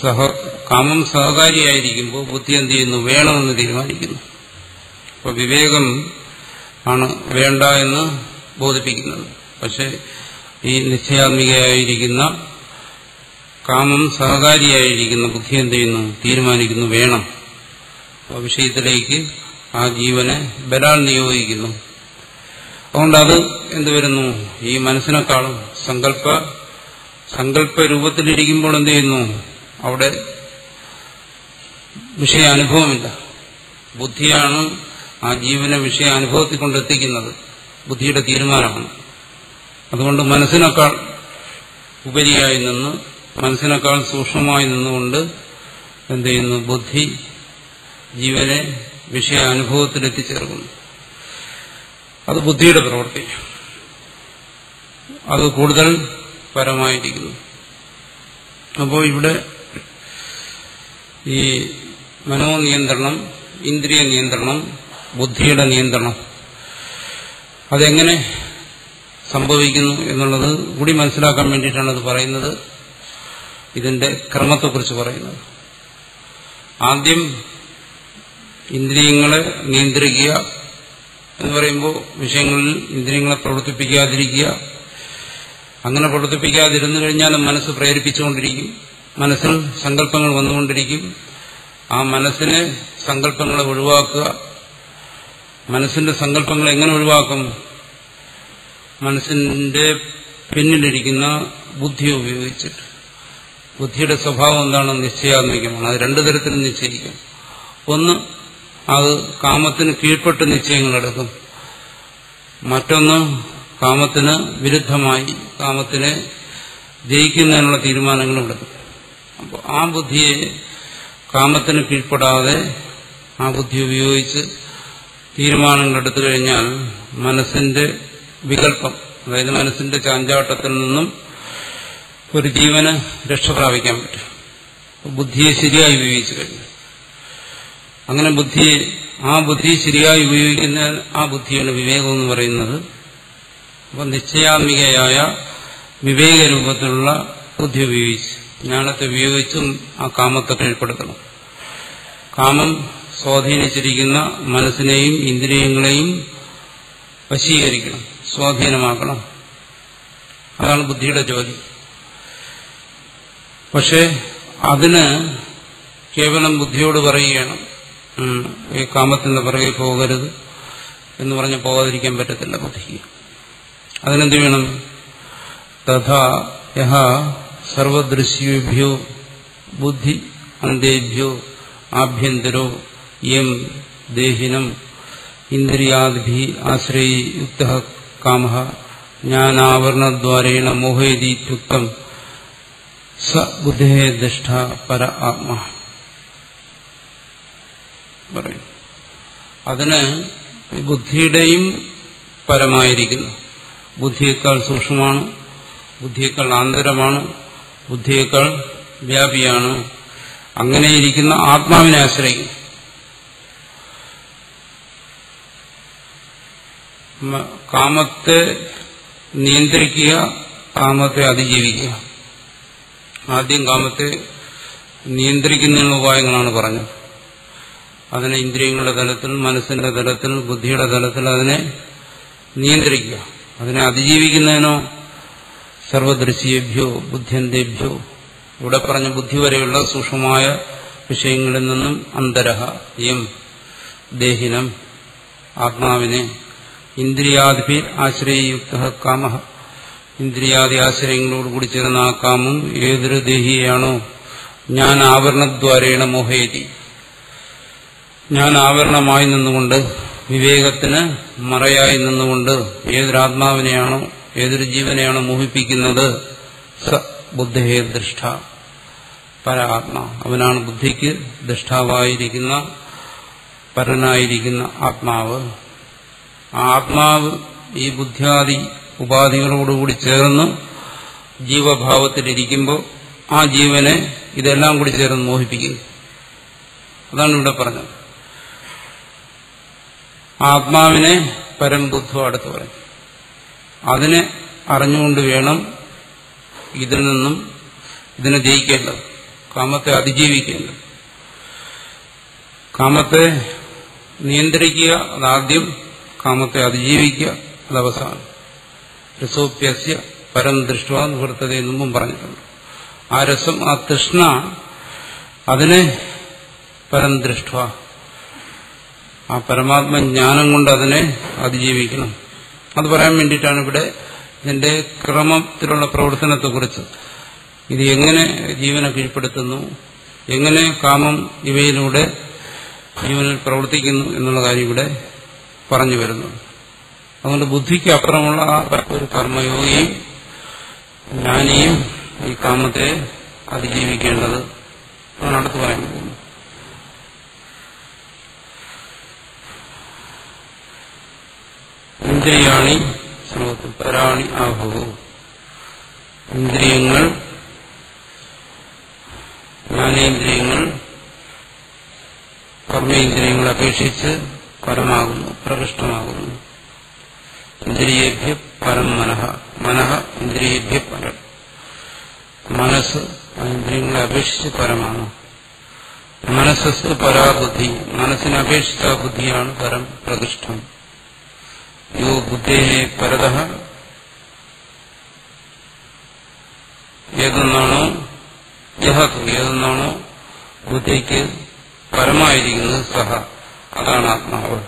സഹ കാമം സഹകാരിയായിരിക്കുമ്പോൾ ബുദ്ധി എന്ത് ചെയ്യുന്നു? വേണമെന്ന് തീരുമാനിക്കുന്നു. അപ്പോൾ വിവേകം ആണ് വേണ്ട എന്ന് ബോധിപ്പിക്കുന്നത്. പക്ഷേ ഈ നിശ്ചയാത്മികയായിരിക്കുന്ന കാമം സഹകാരിയായിരിക്കുന്ന ബുദ്ധി എന്ത് ചെയ്യുന്നു? തീരുമാനിക്കുന്നു വേണം. വിഷയത്തിലേക്ക് ആ ജീവനെ ബലാൽ നിയോഗിക്കുന്നു. അതുകൊണ്ട് അത് എന്ത് വരുന്നു? ഈ മനസ്സിനെക്കാളും സങ്കല്പ സങ്കല്പ രൂപത്തിലിരിക്കുമ്പോൾ എന്ത് ചെയ്യുന്നു? അവിടെ വിഷയാനുഭവമില്ല. ബുദ്ധിയാണ് ആ ജീവനെ വിഷയാനുഭവത്തിൽ കൊണ്ടെത്തിക്കുന്നത്. ബുദ്ധിയുടെ തീരുമാനമാണ്. അതുകൊണ്ട് മനസ്സിനേക്കാൾ ഉപരിയായി നിന്ന് മനസ്സിനേക്കാൾ സൂക്ഷ്മമായി നിന്നുകൊണ്ട് എന്ത് ചെയ്യുന്നു? ബുദ്ധി ജീവനെ വിഷയാനുഭവത്തിൽ എത്തിച്ചേർക്കുന്നു അത് ബുദ്ധിയുടെ പ്രവൃത്തി. അത് കൂടുതൽ പരമായിരിക്കുന്നു. അപ്പോൾ ഇവിടെ ഈ മനോനിയന്ത്രണം ഇന്ദ്രിയ നിയന്ത്രണം ബുദ്ധിയുടെ നിയന്ത്രണം അതെങ്ങനെ സംഭവിക്കുന്നു എന്നുള്ളത് കൂടി മനസ്സിലാക്കാൻ വേണ്ടിയിട്ടാണ് അത് പറയുന്നത്. ഇതിന്റെ ക്രമത്തെക്കുറിച്ച് പറയുന്നത്. ആദ്യം ഇന്ദ്രിയങ്ങളെ നിയന്ത്രിക്കുക എന്ന് പറയുമ്പോൾ വിഷയങ്ങളിൽ ഇന്ദ്രിയങ്ങളെ പ്രവർത്തിപ്പിക്കാതിരിക്കുക. അങ്ങനെ പ്രവർത്തിപ്പിക്കാതിരുന്നു കഴിഞ്ഞാൽ മനസ്സ് പ്രേരിപ്പിച്ചുകൊണ്ടിരിക്കും. മനസ്സിൽ സങ്കല്പങ്ങൾ വന്നുകൊണ്ടിരിക്കും. ആ മനസ്സിനെ സങ്കല്പങ്ങളെ ഒഴിവാക്കുക. മനസ്സിന്റെ സങ്കല്പങ്ങൾ എങ്ങനെ ഒഴിവാക്കും? മനസ്സിന്റെ പിന്നിലിരിക്കുന്ന ബുദ്ധി ഉപയോഗിച്ചിട്ട്. ബുദ്ധിയുടെ സ്വഭാവം എന്താണ്? നിശ്ചയാത്മികമാണ്. അത് രണ്ടു തരത്തിലും നിശ്ചയിക്കും. ഒന്ന് അത് കാമത്തിന് കീഴ്പ്പെട്ട് നിശ്ചയങ്ങളെടുക്കും മറ്റൊന്ന് കാമത്തിന് വിരുദ്ധമായി കാമത്തിനെ ജയിക്കുന്നതിനുള്ള തീരുമാനങ്ങളും എടുക്കും. അപ്പോൾ ആ ബുദ്ധിയെ കാമത്തിന് കീഴ്പ്പെടാതെ ആ ബുദ്ധി ഉപയോഗിച്ച് തീരുമാനങ്ങൾ എടുത്തു കഴിഞ്ഞാൽ മനസ്സിന്റെ വികല്പം അതായത് മനസ്സിന്റെ ചാഞ്ചാട്ടത്തിൽ നിന്നും ഒരു ജീവന് രക്ഷ പ്രാപിക്കാൻ പറ്റും. ബുദ്ധിയെ ശരിയായി ഉപയോഗിച്ചു കഴിഞ്ഞു. അങ്ങനെ ബുദ്ധിയെ ആ ബുദ്ധി ശരിയായി ഉപയോഗിക്കുന്ന ആ ബുദ്ധിയാണ് വിവേകം എന്ന് പറയുന്നത്. അപ്പൊ നിശ്ചയാത്മികയായ വിവേക രൂപത്തിലുള്ള ബുദ്ധി ഉപയോഗിച്ച്. ജ്ഞാനത്തെ ഉപയോഗിച്ചും ആ കാമത്തെ കീഴ്പ്പെടുത്തണം കാമം സ്വാധീനിച്ചിരിക്കുന്ന മനസ്സിനെയും ഇന്ദ്രിയങ്ങളെയും വശീകരിക്കണം സ്വാധീനമാക്കണം. അതാണ് ബുദ്ധിയുടെ ജോലി. പക്ഷെ അതിന് കേവലം ബുദ്ധിയോട് പറയുകയാണ്. ഈ കാമത്തിന്റെ പുറകെ പോകരുത് എന്ന് പറഞ്ഞ് പോകാതിരിക്കാൻ പറ്റത്തില്ല ബുദ്ധിക്ക് അതിനെന്ത് വേണം? തഥാ യഹ സർവദൃശ്യേഭ്യോ ബുദ്ധി അന്തേഭ്യോ ആഭ്യന്തരോ യം ദേഹിനം ഇന്ദ്രിയാദിഭി ആശ്രയുക്ത കാമ ജ്ഞാനാവരണദ്വാരേണ മോഹയതിയുക്തം സ ബുദ്ധേ ദുഷ്ട പര ആത്മ. പറയും. അതിന് ബുദ്ധിയുടെയും പരമായിരിക്കുന്നു. ബുദ്ധിയേക്കാൾ സൂക്ഷ്മമാണ് ബുദ്ധിയേക്കാൾ ആന്തരമാണ് ബുദ്ധിയേക്കാൾ വ്യാപിയാണ്. അങ്ങനെയിരിക്കുന്ന ആത്മാവിനെ ആശ്രയിക്കും. കാമത്തെ നിയന്ത്രിക്കുക കാമത്തെ അതിജീവിക്കുക. ആദ്യം കാമത്തെ നിയന്ത്രിക്കുന്നതിനുള്ള ഉപായങ്ങളാണ് പറഞ്ഞത്. അതിനെ ഇന്ദ്രിയങ്ങളുടെ തലത്തിൽ മനസ്സിന്റെ തലത്തിൽ ബുദ്ധിയുടെ തലത്തിൽ അതിനെ നിയന്ത്രിക്കുക. അതിനെ അതിജീവിക്കുന്നതിനോ സർവദൃശ്യേഭ്യോ ബുദ്ധ്യന്തേഭ്യോ ഇവിടെ പറഞ്ഞ ബുദ്ധി വരെയുള്ള സൂക്ഷ്മമായ വിഷയങ്ങളിൽ നിന്നും അന്തരഹ യം ദേഹിനം ആത്മാവിനെ. ഇന്ദ്രിയാദിഭി ആശ്രയയുക്ത കാമ ഇന്ദ്രിയാദി ആശ്രയങ്ങളോടുകൂടി ചേർന്ന ആ കാമം ഏതൊരു ദേഹിയാണോ ഞാൻ ആവരണദ്വാരേണ മോഹയതി ഞാൻ ആവരണമായി നിന്നുകൊണ്ട് വിവേകത്തിന് മറയായി നിന്നുകൊണ്ട് ഏതൊരാത്മാവിനെയാണോ ഏതൊരു ജീവനെയാണ് മോഹിപ്പിക്കുന്നത്? സ ദൃഷ്ട. പരാത്മ. അവനാണ് ബുദ്ധിക്ക് ദൃഷ്ടാവായിരിക്കുന്ന പരനായിരിക്കുന്ന ആത്മാവ്. ആ ആത്മാവ് ഈ ബുദ്ധ്യാദി ഉപാധികളോടുകൂടി ചേർന്ന് ജീവഭാവത്തിലിരിക്കുമ്പോൾ ആ ജീവനെ ഇതെല്ലാം കൂടി ചേർന്ന് മോഹിപ്പിക്കുന്നു അതാണ് ഇവിടെ പറഞ്ഞത്. ആത്മാവിനെ പരംബുദ്ധു അടുത്ത് പറയും അതിനെ അറിഞ്ഞുകൊണ്ട് വേണം ഇതിൽ നിന്നും ഇതിനെ ജയിക്കേണ്ടത് കാമത്തെ അതിജീവിക്കേണ്ടത്. കാമത്തെ നിയന്ത്രിക്കുക അതാദ്യം കാമത്തെ അതിജീവിക്കുക അതവസാനം. രസോപ്യസ്യ പരം ദൃഷ്ട നിവൃത്തത മുമ്പും പറഞ്ഞിട്ടുണ്ട്. ആ രസം ആ തൃഷ്ണ അതിനെ പരം ദൃഷ്ട ആ പരമാത്മജ്ഞാനം കൊണ്ട് അതിനെ അതിജീവിക്കണം. അത് പറയാൻ വേണ്ടിയിട്ടാണ് ഇവിടെ ഇതിന്റെ ക്രമത്തിലുള്ള പ്രവർത്തനത്തെക്കുറിച്ച്. ഇത് എങ്ങനെ ജീവനെ കീഴ്പ്പെടുത്തുന്നു? എങ്ങനെ കാമം ഇവയിലൂടെ ജീവനിൽ പ്രവർത്തിക്കുന്നു എന്നുള്ള കാര്യം ഇവിടെ പറഞ്ഞു വരുന്നു. അതുകൊണ്ട് ബുദ്ധിക്ക് അപ്പുറമുള്ള ഒരു കർമ്മയോഗിയും ജ്ഞാനിയും ഈ കാമത്തെ അതിജീവിക്കേണ്ടത്. അടുത്ത് പറയാൻ ഇന്ദ്രിയാണി ശ്രോത്ത് പരാണി ആഹുഹു ഇന്ദ്രിയങ്ങൾ ജ്ഞാനേന്ദ്രിയങ്ങൾ കർമ്മേന്ദ്രിയങ്ങളെ അപേക്ഷിച്ച് പരമാകുന്നു പ്രകൃഷ്ടമാകുന്നു. ഇന്ദ്രിയേഭ്യ പരം മനഃ മനഃ ഇന്ദ്രിയേഭ്യ പരം. മനസ്സ് ഇന്ദ്രിയങ്ങളെ അപേക്ഷിച്ച് പരമാണ്. മനസ്സസ് പരാബുദ്ധി മനസ്സിനെ അപേക്ഷിച്ച ബുദ്ധിയാണ് പരം പ്രകൃഷ്ടം. യോ ബുദ്ധേ പരത ഏതെന്നാണോ യഹതു ഏതെന്നാണോ ബുദ്ധിക്ക് പരമായിരിക്കുന്നത് സഹ അതാണ് ആത്മാവ്.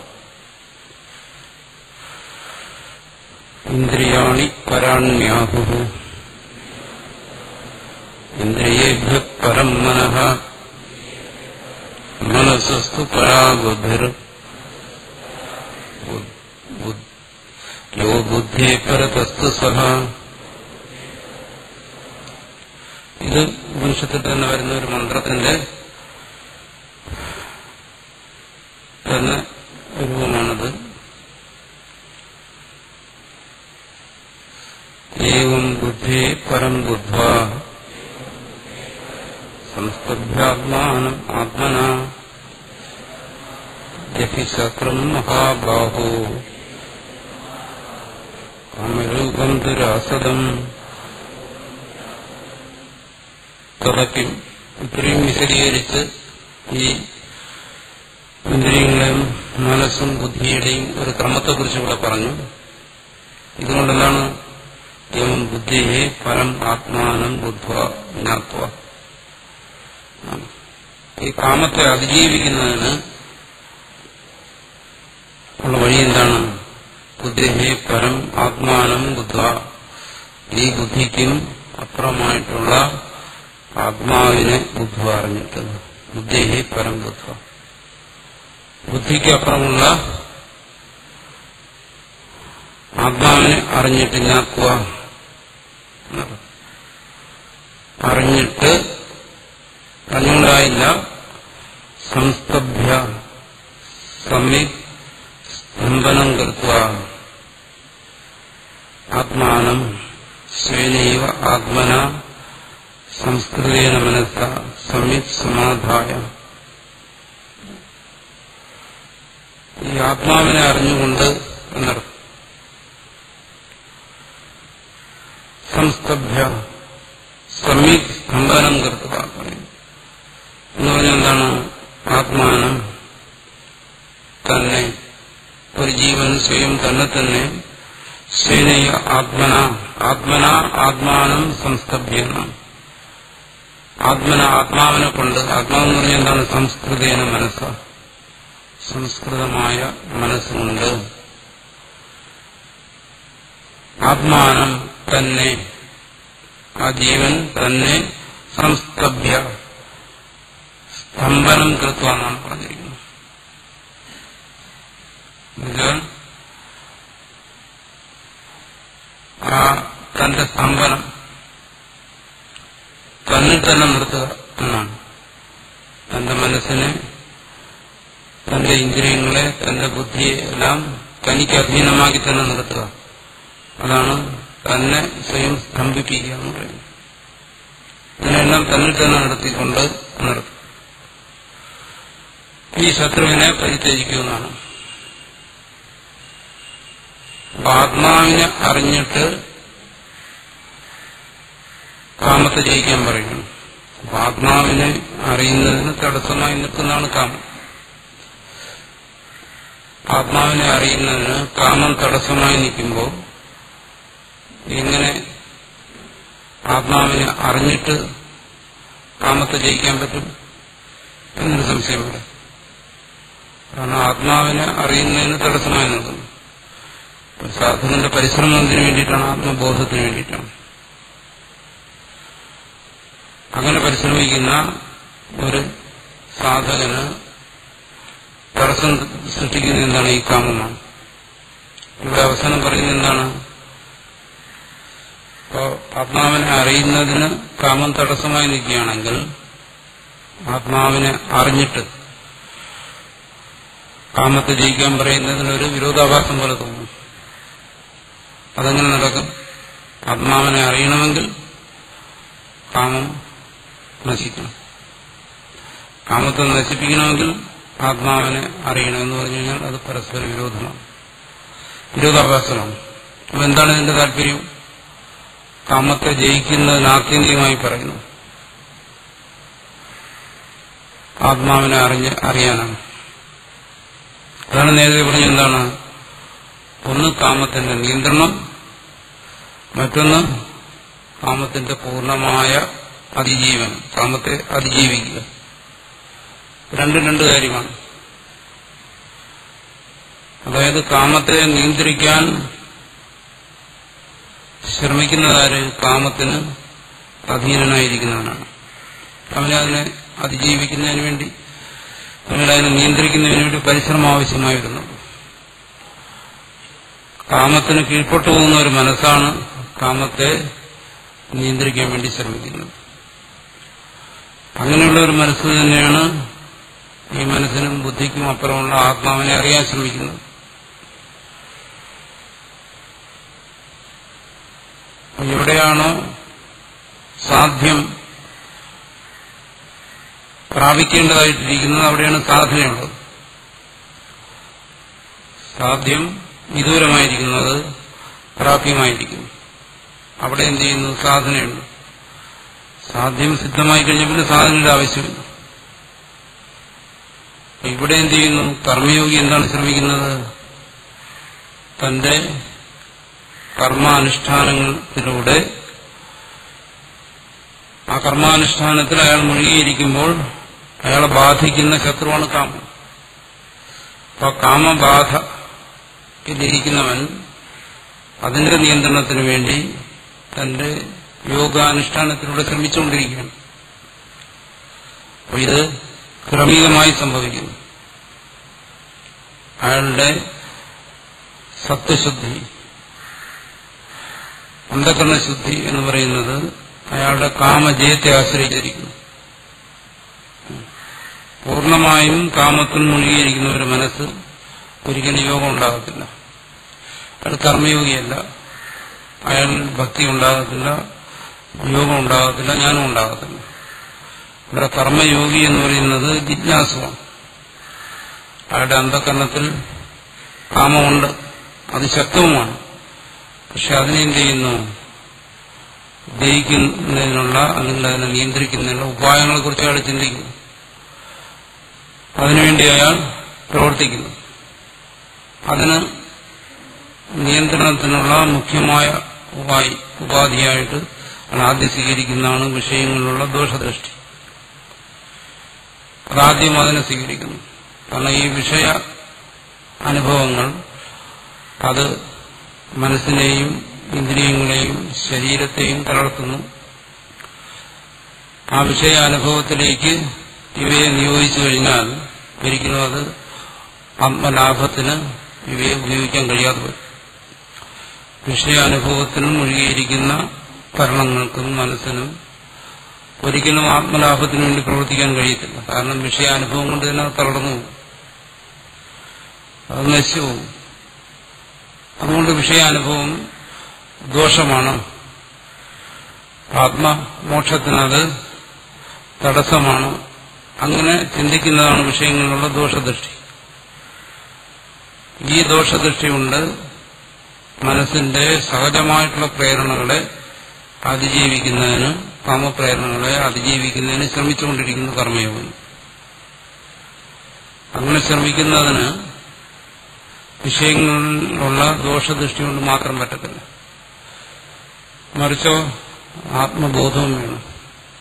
ഇന്ദ്രിയാണി പരാണ്യാഹു ഇന്ദ്രിയേഭ്യ പരം മനഃ। മനസ്സസ്തു പരാബുദ്ധിർ യോ ബുദ്ധി പരതസ്തു സഹ ഇത് ഉപനിഷത്തിൽ തന്നെ വരുന്ന ഒരു മന്ത്രത്തിന്റെ തന്നെ രൂപമാണത്. ഏവം ബുദ്ധി പരം ബുദ്ധ സംസ്കൃത്യാത്മാനം ആത്മന। ജഹിശക്രം മഹാബാഹോ। കാമരൂപം ദുരാസദം തുടക്കും ഇത്രയും വിശദീകരിച്ച് ഈ ഇന്ദ്രിയങ്ങളെയും മനസ്സും ബുദ്ധിയുടെയും ഒരു ക്രമത്തെക്കുറിച്ച് ഇവിടെ പറഞ്ഞു. ഇതുകൊണ്ടെന്താണ്? എവം ബുദ്ധിയെ പരം ആത്മാനം ബുദ്ധ ജ്ഞാത്വ. ഈ കാമത്തെ അതിജീവിക്കുന്നതിന് ഉള്ള വഴി എന്താണ് ബുദ്ധിയെ പരം ആത്മാനം ബുദ്ധ. ഈ ബുദ്ധിക്കും അപ്പുറമായിട്ടുള്ള ആത്മാവിനെ ബുദ്ധ അറിഞ്ഞിട്ട് ബുദ്ധിയെ പരം ബുദ്ധ. ബുദ്ധിക്ക് അപ്പുറമുള്ള ആത്മാവിനെ അറിഞ്ഞിട്ടില്ലാക്കുക അറിഞ്ഞിട്ട് അറിഞ്ഞുണ്ടായില്ല സംസ്തഭ്യ സമ്യക് സ്തംഭനം കൃത്വ ആത്മാനം സ്വേനൈവ ആത്മന സംസ്കൃതേന മനസ്സ സമ്യക് സമാധായ. ഈ ആത്മാവിനെ അറിഞ്ഞുകൊണ്ട് എന്നർത്ഥം. സംസ്തഭ്യ സമ്യക് സ്തംഭനം പറയും എന്ന് പറഞ്ഞാൽ എന്താണ്? ആത്മാനം തന്നെ ഒരു ജീവൻ സ്വയം തന്നെ തന്നെ സ്വേനയ ആത്മന ആത്മന ആത്മാനം സംസ്തഭ്യന ആത്മന ആത്മാവിനെ കൊണ്ട് ആത്മാവെന്ന് പറഞ്ഞാൽ എന്താണ്? സംസ്കൃതേന മനസ്സ്. സംസ്കൃതമായ മനസ്സുകൊണ്ട് ആത്മാനം തന്നെ ആ ജീവൻ തന്നെ സംസ്തഭ്യ സ്തംഭനം കൃത്വ എന്നാണ് പറഞ്ഞിരിക്കുന്നത് എന്നുവെച്ചാൽ ആ തന്റെ സ്തംഭനം തന്നിൽ തന്നെ നിർത്തുക എന്നാണ്. തന്റെ മനസ്സിനെ തന്റെ ഇന്ദ്രിയങ്ങളെ തന്റെ ബുദ്ധിയെ എല്ലാം തനിക്ക് അധീനമാക്കി തന്നെ നിർത്തുക. അതാണ് തന്നെ സ്വയം സ്തംഭിപ്പിക്കുക എന്ന് പറയുന്നത്. ഇതിനെല്ലാം തന്നിൽ തന്നെ നടത്തിക്കൊണ്ട് നിർത്തും ഈ ശത്രുവിനെ പരിത്യജിക്കുമെന്നാണ് ആത്മാവിനെ അറിഞ്ഞിട്ട് കാമത്തെ ജയിക്കാൻ പറയുന്നു. ആത്മാവിനെ അറിയുന്നതിന് തടസ്സമായി നിൽക്കുന്നതാണ് കാമം. ആത്മാവിനെ അറിയുന്നതിന് കാമം തടസ്സമായി നിൽക്കുമ്പോൾ എങ്ങനെ ആത്മാവിനെ അറിഞ്ഞിട്ട് കാമത്തെ ജയിക്കാൻ പറ്റും എന്നൊരു സംശയം വരാം കാരണം ആത്മാവിനെ അറിയുന്നതിന് തടസ്സമായി നിൽക്കുന്നു. ഒരു സാധുവിന്റെ പരിശ്രമത്തിന് വേണ്ടിയിട്ടാണ് ആത്മബോധത്തിന് വേണ്ടിയിട്ടാണ്. അങ്ങനെ പരിശ്രമിക്കുന്ന ഒരു സാധകന് തടസ്സം സൃഷ്ടിക്കുന്ന എന്താണ്? ഈ കാമമാണ്. ഇവിടെ അവസാനം പറയുന്നത് എന്താണ്? ഇപ്പോ ആത്മാവിനെ അറിയുന്നതിന് കാമം തടസ്സമായി നിൽക്കുകയാണെങ്കിൽ ആത്മാവിനെ അറിഞ്ഞിട്ട് കാമത്തെ ജയിക്കാൻ പറയുന്നതിനൊരു വിരോധാഭാസം പോലെ തോന്നും. അതെങ്ങനെ നടക്കും? ആത്മാവിനെ അറിയണമെങ്കിൽ കാമം നശിക്കണം. കാമത്തെ നശിപ്പിക്കണമെങ്കിൽ ആത്മാവിനെ അറിയണമെന്ന് പറഞ്ഞു കഴിഞ്ഞാൽ അത് പരസ്പര വിരോധമാണ്. വിരോധാഭാസമാണ്. അപ്പൊ എന്താണ് ഇതിന്റെ താല്പര്യം? കാമത്തെ ജയിക്കുന്നതിന് ആത്യന്തികമായി പറയുന്നു. ആത്മാവിനെ അറിഞ്ഞ് അറിയാനാണ്. അതാണ് നേരത്തെ പറഞ്ഞ എന്താണ്? ഒന്ന് കാമത്തിന്റെ നിയന്ത്രണം മറ്റൊന്ന് കാമത്തിന്റെ പൂർണമായ അതിജീവനം കാമത്തെ അതിജീവിക്കുക. രണ്ടും രണ്ട് കാര്യമാണ്. അതായത് കാമത്തെ നിയന്ത്രിക്കാൻ ശ്രമിക്കുന്നതാര് കാമത്തിന് അധീനനായിരിക്കുന്നവനാണ്. അവനതിനെ അതിജീവിക്കുന്നതിന് വേണ്ടി അവനതിനെ നിയന്ത്രിക്കുന്നതിന് വേണ്ടി പരിശ്രമം ആവശ്യമായി വരുന്നു കാമത്തിന് കീഴ്പ്പെട്ടു പോകുന്ന ഒരു മനസ്സാണ് കാമത്തെ നിയന്ത്രിക്കാൻ വേണ്ടി ശ്രമിക്കുന്നത്. അങ്ങനെയുള്ള ഒരു മനസ്സ് തന്നെയാണ് ഈ മനസ്സിനും ബുദ്ധിക്കും അപ്പുറമുള്ള ആത്മാവിനെ അറിയാൻ ശ്രമിക്കുന്നത്. എവിടെയാണോ സാധ്യം പ്രാപിക്കേണ്ടതായിട്ടിരിക്കുന്നത് അവിടെയാണ് സാധനയുള്ളത്. സാധ്യം വിദൂരമായിരിക്കുന്നത് പ്രാപ്യമായിരിക്കുന്നു അവിടെ എന്ത് ചെയ്യുന്നു? സാധനയുണ്ട്. സാധ്യം സിദ്ധമായി കഴിഞ്ഞാൽ പിന്നെ സാധനയുടെ ആവശ്യമില്ല. ഇവിടെ എന്ത് ചെയ്യുന്നു? കർമ്മയോഗി എന്താണ് ശ്രമിക്കുന്നത്? തന്റെ കർമാനുഷ്ഠാനങ്ങളിലൂടെ ആ കർമാനുഷ്ഠാനത്തിൽ അയാൾ മുഴുകിയിരിക്കുമ്പോൾ അയാളെ ബാധിക്കുന്ന ശത്രുവാണ് കാമം. അപ്പൊ കാമബാധ ഇതിരിക്കുന്നവൻ അതിന്റെ നിയന്ത്രണത്തിന് വേണ്ടി തന്റെ യോഗാനുഷ്ഠാനത്തിലൂടെ ശ്രമിച്ചുകൊണ്ടിരിക്കുകയാണ്. ഇത് ക്രമികമായി സംഭവിക്കുന്നു. അയാളുടെ സത്വശുദ്ധി അന്ധകരണശുദ്ധി എന്ന് പറയുന്നത് അയാളുടെ കാമജയത്തെ ആശ്രയിച്ചിരിക്കുന്നു. പൂർണമായും കാമത്തിൽ മുഴുകിയിരിക്കുന്ന ഒരു മനസ്സ് ഒരിക്കലും യോഗം ഉണ്ടാകത്തില്ല. അയാൾ കർമ്മയോഗിയല്ല. അയാൾ ഭക്തി ഉണ്ടാകത്തില്ല യോഗം ഉണ്ടാകത്തില്ല ജ്ഞാനം ഉണ്ടാകത്തില്ല. ഇവിടെ കർമ്മയോഗി എന്ന് പറയുന്നത് ജിജ്ഞാസുവാണ്. അയാളുടെ അന്ധകരണത്തിൽ കാമമുണ്ട് അത് ശക്തവുമാണ്. പക്ഷെ അതിനെന്ത് ചെയ്യുന്നു? ജയിക്കുന്നതിനുള്ള അല്ലെങ്കിൽ അതിനെ നിയന്ത്രിക്കുന്നതിനുള്ള ഉപായങ്ങളെ കുറിച്ച് അയാൾ ചിന്തിക്കുന്നു. അതിനുവേണ്ടി അയാൾ പ്രവർത്തിക്കുന്നു. അതിന് നിയന്ത്രണത്തിനുള്ള മുഖ്യമായ ഉപായി ഉപാധിയായിട്ട് ആദ്യം സ്വീകരിക്കുന്നതാണ് വിഷയങ്ങളിലുള്ള ദോഷദൃഷ്ടി. അതാദ്യം അതിനെ സ്വീകരിക്കുന്നു. കാരണം ഈ വിഷയ അനുഭവങ്ങൾ അത് മനസ്സിനെയും ഇന്ദ്രിയങ്ങളെയും ശരീരത്തെയും തളർത്തുന്നു. ആ വിഷയ അനുഭവത്തിലേക്ക് ഇവയെ നിയോഗിച്ചു കഴിഞ്ഞാൽ ഒരിക്കലും അത് ആത്മലാഭത്തിന് ഇവയെ ഉപയോഗിക്കാൻ കഴിയാതെ വരും. വിഷയാനുഭവത്തിനും മുഴുകിയിരിക്കുന്ന ഭരണങ്ങൾക്കും മനസ്സിനും ഒരിക്കലും ആത്മലാഭത്തിന് വേണ്ടി പ്രവർത്തിക്കാൻ കഴിയത്തില്ല. കാരണം വിഷയാനുഭവം കൊണ്ട് തന്നെ തളർന്നു അത് നശിച്ചു പോകും. അതുകൊണ്ട് വിഷയാനുഭവം ദോഷമാണ്. ആത്മമോക്ഷത്തിനത് തടസ്സമാണ്. അങ്ങനെ ചിന്തിക്കുന്നതാണ് വിഷയങ്ങളിലുള്ള ദോഷദൃഷ്ടി. ഈ ദോഷദൃഷ്ടി കൊണ്ട് മനസ്സിന്റെ സഹജമായിട്ടുള്ള പ്രേരണകളെ അതിജീവിക്കുന്നതിന് കാമപ്രേരണകളെ അതിജീവിക്കുന്നതിന് ശ്രമിച്ചുകൊണ്ടിരിക്കുന്ന കർമ്മയോഗം. അങ്ങനെ ശ്രമിക്കുന്നതിന് വിഷയങ്ങളിലുള്ള ദോഷദൃഷ്ടി കൊണ്ട് മാത്രം പറ്റത്തില്ല. മറിച്ചോ ആത്മബോധവും വേണം.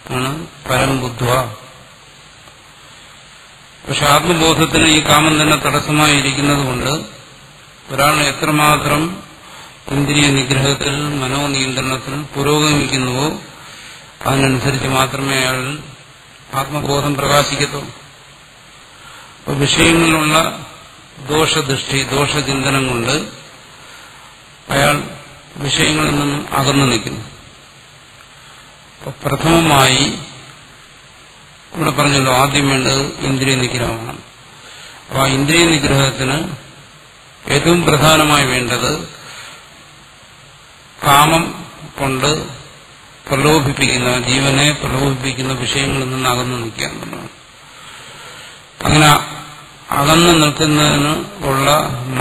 ആണ് പരം ബുദ്ധ പക്ഷെ ആത്മബോധത്തിന് ഈ കാമം തന്നെ തടസ്സമായി ഇരിക്കുന്നത് കൊണ്ട് ഒരാൾ എത്രമാത്രം ഇന്ദ്രിയ നിഗ്രഹത്തിൽ മനോനിയന്ത്രണത്തിൽ പുരോഗമിക്കുന്നുവോ? അതിനനുസരിച്ച് മാത്രമേ അയാൾ ആത്മബോധം പ്രകാശിക്കത്തുള്ളൂ വിഷയങ്ങളിലുള്ള ദോഷദൃഷ്ടി ദോഷചിന്തനം കൊണ്ട് അയാൾ വിഷയങ്ങളിൽ നിന്നും അകന്നു നിൽക്കുന്നു. പ്രഥമമായി ഇവിടെ പറഞ്ഞല്ലോ ആദ്യം വേണ്ടത് ഇന്ദ്രിയ നിഗ്രഹമാണ് അപ്പോൾ ആ ഇന്ദ്രിയ നിഗ്രഹത്തിന് ഏറ്റവും പ്രധാനമായി വേണ്ടത് കാമം കൊണ്ട് പ്രലോഭിപ്പിക്കുന്ന ജീവനെ പ്രലോഭിപ്പിക്കുന്ന വിഷയങ്ങളിൽ നിന്ന് അകന്നു നിൽക്കുക അങ്ങനെ അകന്നു നിൽക്കുന്നതിന് ഉള്ള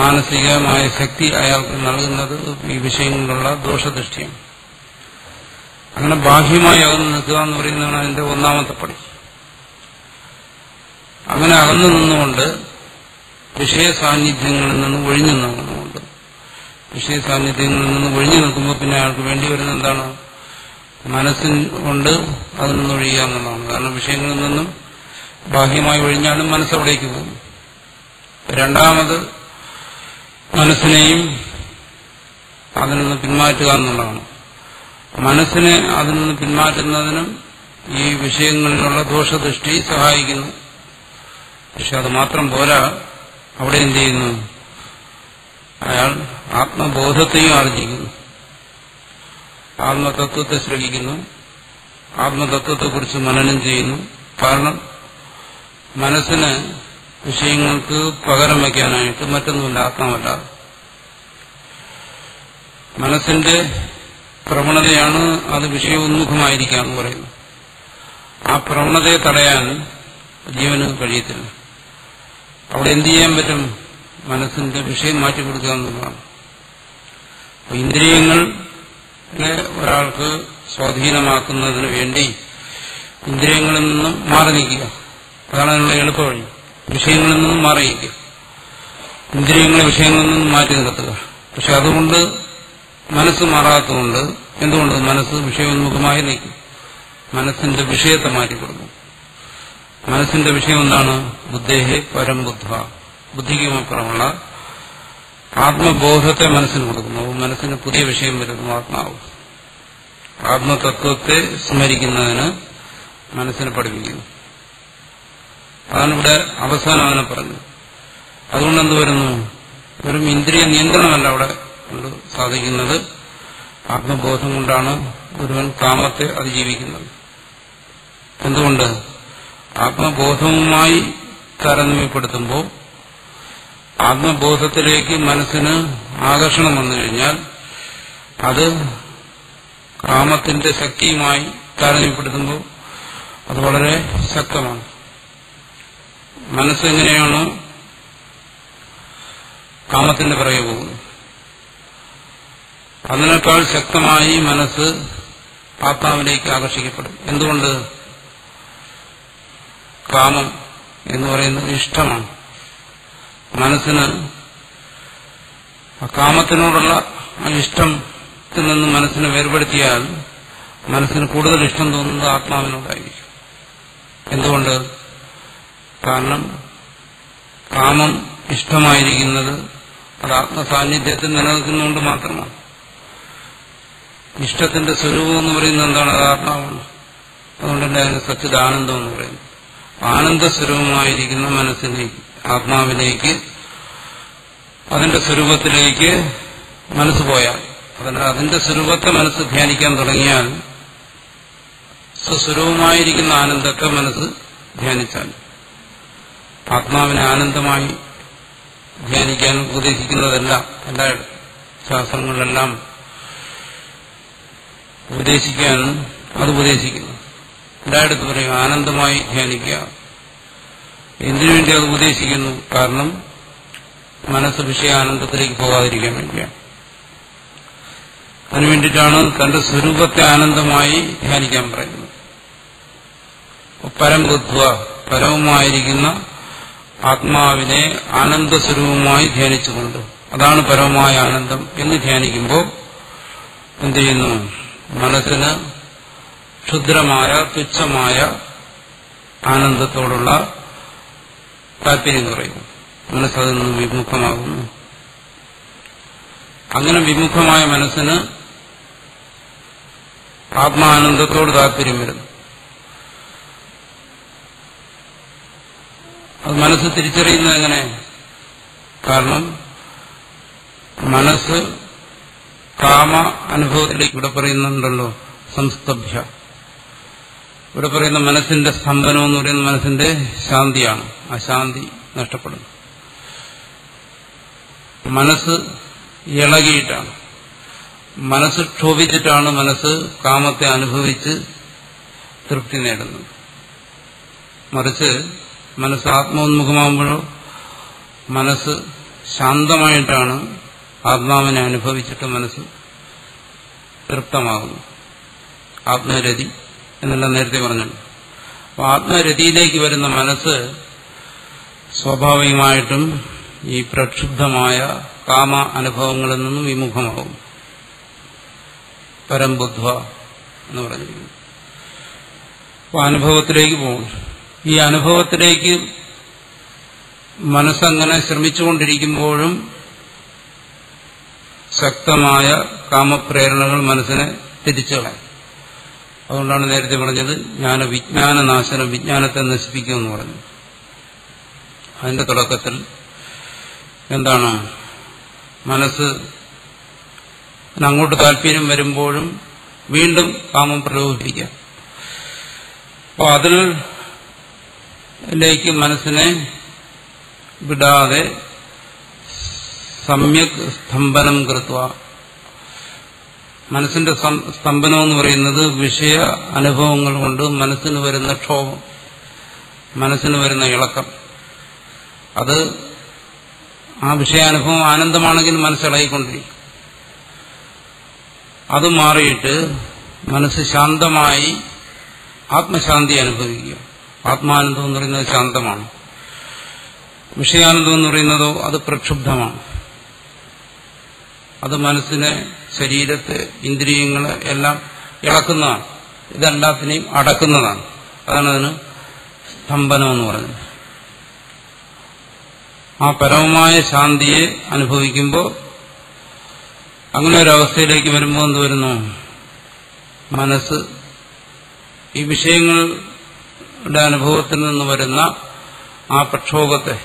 മാനസികമായ ശക്തി അയാൾക്ക് നൽകുന്നത് ഈ വിഷയങ്ങളിലുള്ള ദോഷദൃഷ്ടിയാണ്. അങ്ങനെ ബാഹ്യമായി അകന്നു നിൽക്കുക എന്ന് പറയുന്നതാണ് അതിന്റെ ഒന്നാമത്തെ പടി. അങ്ങനെ അകന്നു നിന്നുകൊണ്ട് വിഷയ സാന്നിധ്യങ്ങളിൽ നിന്ന് ഒഴിഞ്ഞു നിന്നുകൊണ്ട് വിഷയ സാന്നിധ്യങ്ങളിൽ നിന്ന് ഒഴിഞ്ഞു നിൽക്കുമ്പോൾ പിന്നെ അയാൾക്ക് വേണ്ടി വരുന്ന എന്താണ്? മനസ്സിൻ കൊണ്ട് അതിൽ നിന്ന് ഒഴിയുക എന്നുള്ളതാണ്. കാരണം വിഷയങ്ങളിൽ നിന്നും ബാഹ്യമായി ഒഴിഞ്ഞാലും മനസ്സവിടേക്ക് പോകും. രണ്ടാമത് മനസ്സിനെയും അതിൽ നിന്ന് പിന്മാറ്റുക എന്നുള്ളതാണ്. മനസ്സിനെ അതിൽ നിന്ന് പിന്മാറ്റുന്നതിനും ഈ വിഷയങ്ങളിലുള്ള ദോഷദൃഷ്ടി സഹായിക്കുന്നു. പക്ഷെ അത് മാത്രം പോരാ. അവിടെ എന്ത് ചെയ്യുന്നു? അയാൾ ആത്മബോധത്തെയും ആർജിക്കുന്നു ആത്മതത്വത്തെ ശ്രമിക്കുന്നു ആത്മതത്വത്തെക്കുറിച്ച് മനനം ചെയ്യുന്നു. കാരണം മനസ്സിന് വിഷയങ്ങൾക്ക് പകരം വയ്ക്കാനായിട്ട് മറ്റൊന്നുമില്ല ആത്മാവല്ല. മനസ്സിന്റെ പ്രവണതയാണ് അത് വിഷയോന്മുഖമായിരിക്കുക എന്ന് പറയുന്നത് ആ പ്രവണതയെ തടയാൻ ജീവന് കഴിയത്തില്ല. അവിടെ എന്ത് ചെയ്യാൻ പറ്റും? മനസ്സിന്റെ വിഷയം മാറ്റിക്കൊടുക്കുക എന്നുള്ളതാണ്. ഇന്ദ്രിയങ്ങൾ ഒരാൾക്ക് സ്വാധീനമാക്കുന്നതിന് വേണ്ടി ഇന്ദ്രിയങ്ങളിൽ നിന്നും മാറി നിൽക്കുക. അതാണ് അതിനുള്ള എളുപ്പ വിഷയങ്ങളിൽ നിന്നും മാറി നിൽക്കുക. ഇന്ദ്രിയങ്ങളെ വിഷയങ്ങളിൽ നിന്നും മാറ്റി നിർത്തുക. പക്ഷെ അതുകൊണ്ട് മനസ്സ് മാറാത്തതുകൊണ്ട് എന്തുകൊണ്ട്? മനസ്സ് വിഷയോന്മുഖമായി നിൽക്കും. മനസ്സിന്റെ വിഷയത്തെ മാറ്റിക്കൊടുക്കും മനസ്സിന്റെ വിഷയം എന്താണ്? ബുദ്ധേഹെ പരംബുദ്ധ. ബുദ്ധിക്ക് അപ്പുറമുള്ള ആത്മബോധത്തെ മനസ്സിന് കൊടുക്കുന്നു. മനസ്സിന് പുതിയ വിഷയം വരുന്നു ആത്മാവ്. ആത്മതത്വത്തെ സ്മരിക്കുന്നതിന് മനസ്സിനെ പഠിപ്പിക്കുന്നു. അതാണ് അവസാനം അവനെ പറഞ്ഞു അതുകൊണ്ട് എന്ത് വരുന്നു? വെറും ഇന്ദ്രിയ നിയന്ത്രണമല്ല അവിടെ സാധിക്കുന്നത്. ആത്മബോധം കൊണ്ടാണ് ഒരുവൻ കാമത്തെ അതിജീവിക്കുന്നത്. എന്തുകൊണ്ട്? ആത്മബോധവുമായി താരതമ്യപ്പെടുത്തുമ്പോൾ ആത്മബോധത്തിലേക്ക് മനസ്സിന് ആകർഷണം വന്നു കഴിഞ്ഞാൽ അത് കാമത്തിന്റെ ശക്തിയുമായി താരതമ്യപ്പെടുത്തുമ്പോൾ അത് വളരെ ശക്തമാണ്. മനസ്സെങ്ങനെയാണോ കാമത്തിന്റെ പിറകെ പോകുന്നത്. അതിനേക്കാൾ ശക്തമായി മനസ്സ് ആത്മാവിലേക്ക് ആകർഷിക്കപ്പെടും. എന്തുകൊണ്ട്? കാമം എന്ന് പറയുന്നത് ഇഷ്ടമാണ്. മനസ്സിന് കാമത്തിനോടുള്ള ആ ഇഷ്ടത്തിൽ നിന്ന് മനസ്സിനെ വേർപെടുത്തിയാൽ മനസ്സിന് കൂടുതൽ ഇഷ്ടം തോന്നുന്നത് ആത്മാവിനോടായിരിക്കും. എന്തുകൊണ്ട്? കാരണം കാമം ഇഷ്ടമായിരിക്കുന്നത് അത് ആത്മസാന്നിധ്യത്തിൽ നിലനിൽക്കുന്നതുകൊണ്ട് മാത്രമാണ്. ഇഷ്ടത്തിന്റെ സ്വരൂപം എന്ന് പറയുന്നത് എന്താണ്? അത് ആത്മാവാണ്. അതുകൊണ്ട് തന്നെ അതിന് സച്ചിദാനന്ദം എന്ന് പറയുന്നത് ആനന്ദസ്വരൂപമായിരിക്കുന്ന മനസ്സിലേക്ക് ആത്മാവിലേക്ക് അതിന്റെ സ്വരൂപത്തിലേക്ക് മനസ്സ് പോയാൽ. അതല്ല അതിന്റെ സ്വരൂപത്തെ മനസ്സ് ധ്യാനിക്കാൻ തുടങ്ങിയാൽ സ്വസ്വരൂപമായിരിക്കുന്ന ആനന്ദത്തെ മനസ്സ് ധ്യാനിച്ചാൽ. ആത്മാവിനെ ആനന്ദമായി ധ്യാനിക്കാൻ ഉപദേശിക്കുന്നതല്ല എല്ലാ ശാസ്ത്രങ്ങളിലെല്ലാം ഉപദേശിക്കാൻ അത് ഉപദേശിക്കുന്നു. എല്ലായിടത്തും പറയും ആനന്ദമായി ധ്യാനിക്കുക. എന്തിനു വേണ്ടി അത് ഉപദേശിക്കുന്നു? കാരണം മനസ്സ് വിഷയാനന്ദത്തിലേക്ക് പോകാതിരിക്കാൻ വേണ്ടിയാണ്. അതിനു വേണ്ടിയിട്ടാണ് തന്റെ സ്വരൂപത്തെ ആനന്ദമായി ധ്യാനിക്കാൻ പറയുന്നത്. പരംബുദ്ധ പരവുമായിരിക്കുന്ന ആത്മാവിനെ ആനന്ദ ആനന്ദസ്വരൂപമായി ധ്യാനിച്ചുകൊണ്ട് അതാണ് പരമമായ ആനന്ദം എന്ന് ധ്യാനിക്കുമ്പോൾ എന്ത് ചെയ്യുന്നു? മനസ്സിന് ക്ഷുദ്രമായ തുച്ഛമായ ആനന്ദത്തോടുള്ള താല്പര്യം കുറയും മനസ്സതിൽ നിന്ന് വിമുഖമാകുന്നു. അങ്ങനെ വിമുഖമായ മനസ്സിന് ആത്മാനന്ദത്തോട് താല്പര്യം വരുന്നു. അത് മനസ്സ് തിരിച്ചറിയുന്നത് എങ്ങനെ? കാരണം മനസ്സ് കാമ അനുഭവത്തിലേക്ക് ഇവിടെ പറയുന്നുണ്ടല്ലോ സംസ്തഭ്യ ഇവിടെ പറയുന്ന മനസ്സിന്റെ സ്തംഭനം എന്ന് പറയുന്ന മനസ്സിന്റെ ശാന്തിയാണ്. അശാന്തി ശാന്തി നഷ്ടപ്പെടുന്നു. മനസ്സ് ഇളകിയിട്ടാണ്. മനസ്സ് ക്ഷോഭിച്ചിട്ടാണ് മനസ്സ് കാമത്തെ അനുഭവിച്ച് തൃപ്തി നേടുന്നത്. മറിച്ച് മനസ്സ് ആത്മോന്മുഖമാകുമ്പോഴോ മനസ്സ് ശാന്തമായിട്ടാണ് ആത്മാവിനെ അനുഭവിച്ചിട്ട് മനസ്സ് തൃപ്തമാകുന്നു ആത്മരതി എന്നെല്ലാം നേരത്തെ പറഞ്ഞു. അപ്പൊ ആത്മരതിയിലേക്ക് വരുന്ന മനസ്സ് സ്വാഭാവികമായിട്ടും ഈ പ്രക്ഷുബ്ധമായ കാമ അനുഭവങ്ങളിൽ നിന്നും വിമുഖമാകും. പരംബുദ്ധ എന്ന് പറഞ്ഞിരിക്കുന്നു. അപ്പൊ അനുഭവത്തിലേക്ക് പോകും. ഈ അനുഭവത്തിലേക്ക് മനസ്സങ്ങനെ ശ്രമിച്ചുകൊണ്ടിരിക്കുമ്പോഴും ശക്തമായ കാമപ്രേരണകൾ മനസ്സിനെ തിരിച്ചുകളയും അതുകൊണ്ടാണ് നേരത്തെ പറഞ്ഞത് ജ്ഞാന വിജ്ഞാന നാശനം വിജ്ഞാനത്തെ നശിപ്പിക്കുമെന്ന് പറഞ്ഞു അതിന്റെ തുടക്കത്തിൽ എന്താണ്? മനസ്സ് അങ്ങോട്ട് താല്പര്യം വരുമ്പോഴും വീണ്ടും കാമം പ്രലോഭിപ്പിക്കാം അപ്പോൾ അതിലേക്ക് മനസ്സിനെ വിടാതെ സമ്യക് സ്തംഭനം കൃത്വ മനസ്സിന്റെ സ്തംഭനം എന്ന് പറയുന്നത് വിഷയ അനുഭവങ്ങൾ കൊണ്ട് മനസ്സിന് വരുന്ന ക്ഷോഭം മനസ്സിന് വരുന്ന ഇളക്കം. അത് ആ വിഷയാനുഭവം ആനന്ദമാണെങ്കിൽ മനസ്സിളകിക്കൊണ്ടിരിക്കും അത് മാറിയിട്ട് മനസ്സ് ശാന്തമായി ആത്മശാന്തി അനുഭവിക്കുക. ആത്മാനന്ദം എന്ന് പറയുന്നത് ശാന്തമാണ്. വിഷയാനന്ദം എന്ന് പറയുന്നതോ അത് പ്രക്ഷുബ്ധമാണ്. അത് മനസ്സിനെ ശരീരത്തെ ഇന്ദ്രിയങ്ങളെ എല്ലാം ഇളക്കുന്നതാണ്. ഇതെല്ലാത്തിനെയും അടക്കുന്നതാണ്. അതാണ് അതിന് സ്തംഭനം എന്ന് പറയുന്നത്. ആ പരമമായ ശാന്തിയെ അനുഭവിക്കുമ്പോൾ അങ്ങനെ ഒരു അവസ്ഥയിലേക്ക് വരുമ്പോൾ എന്ത് വരുന്നു? മനസ്സ് ഈ വിഷയങ്ങളുടെ അനുഭവത്തിൽ നിന്ന് വരുന്ന ആ പ്രക്ഷോഭത്തെ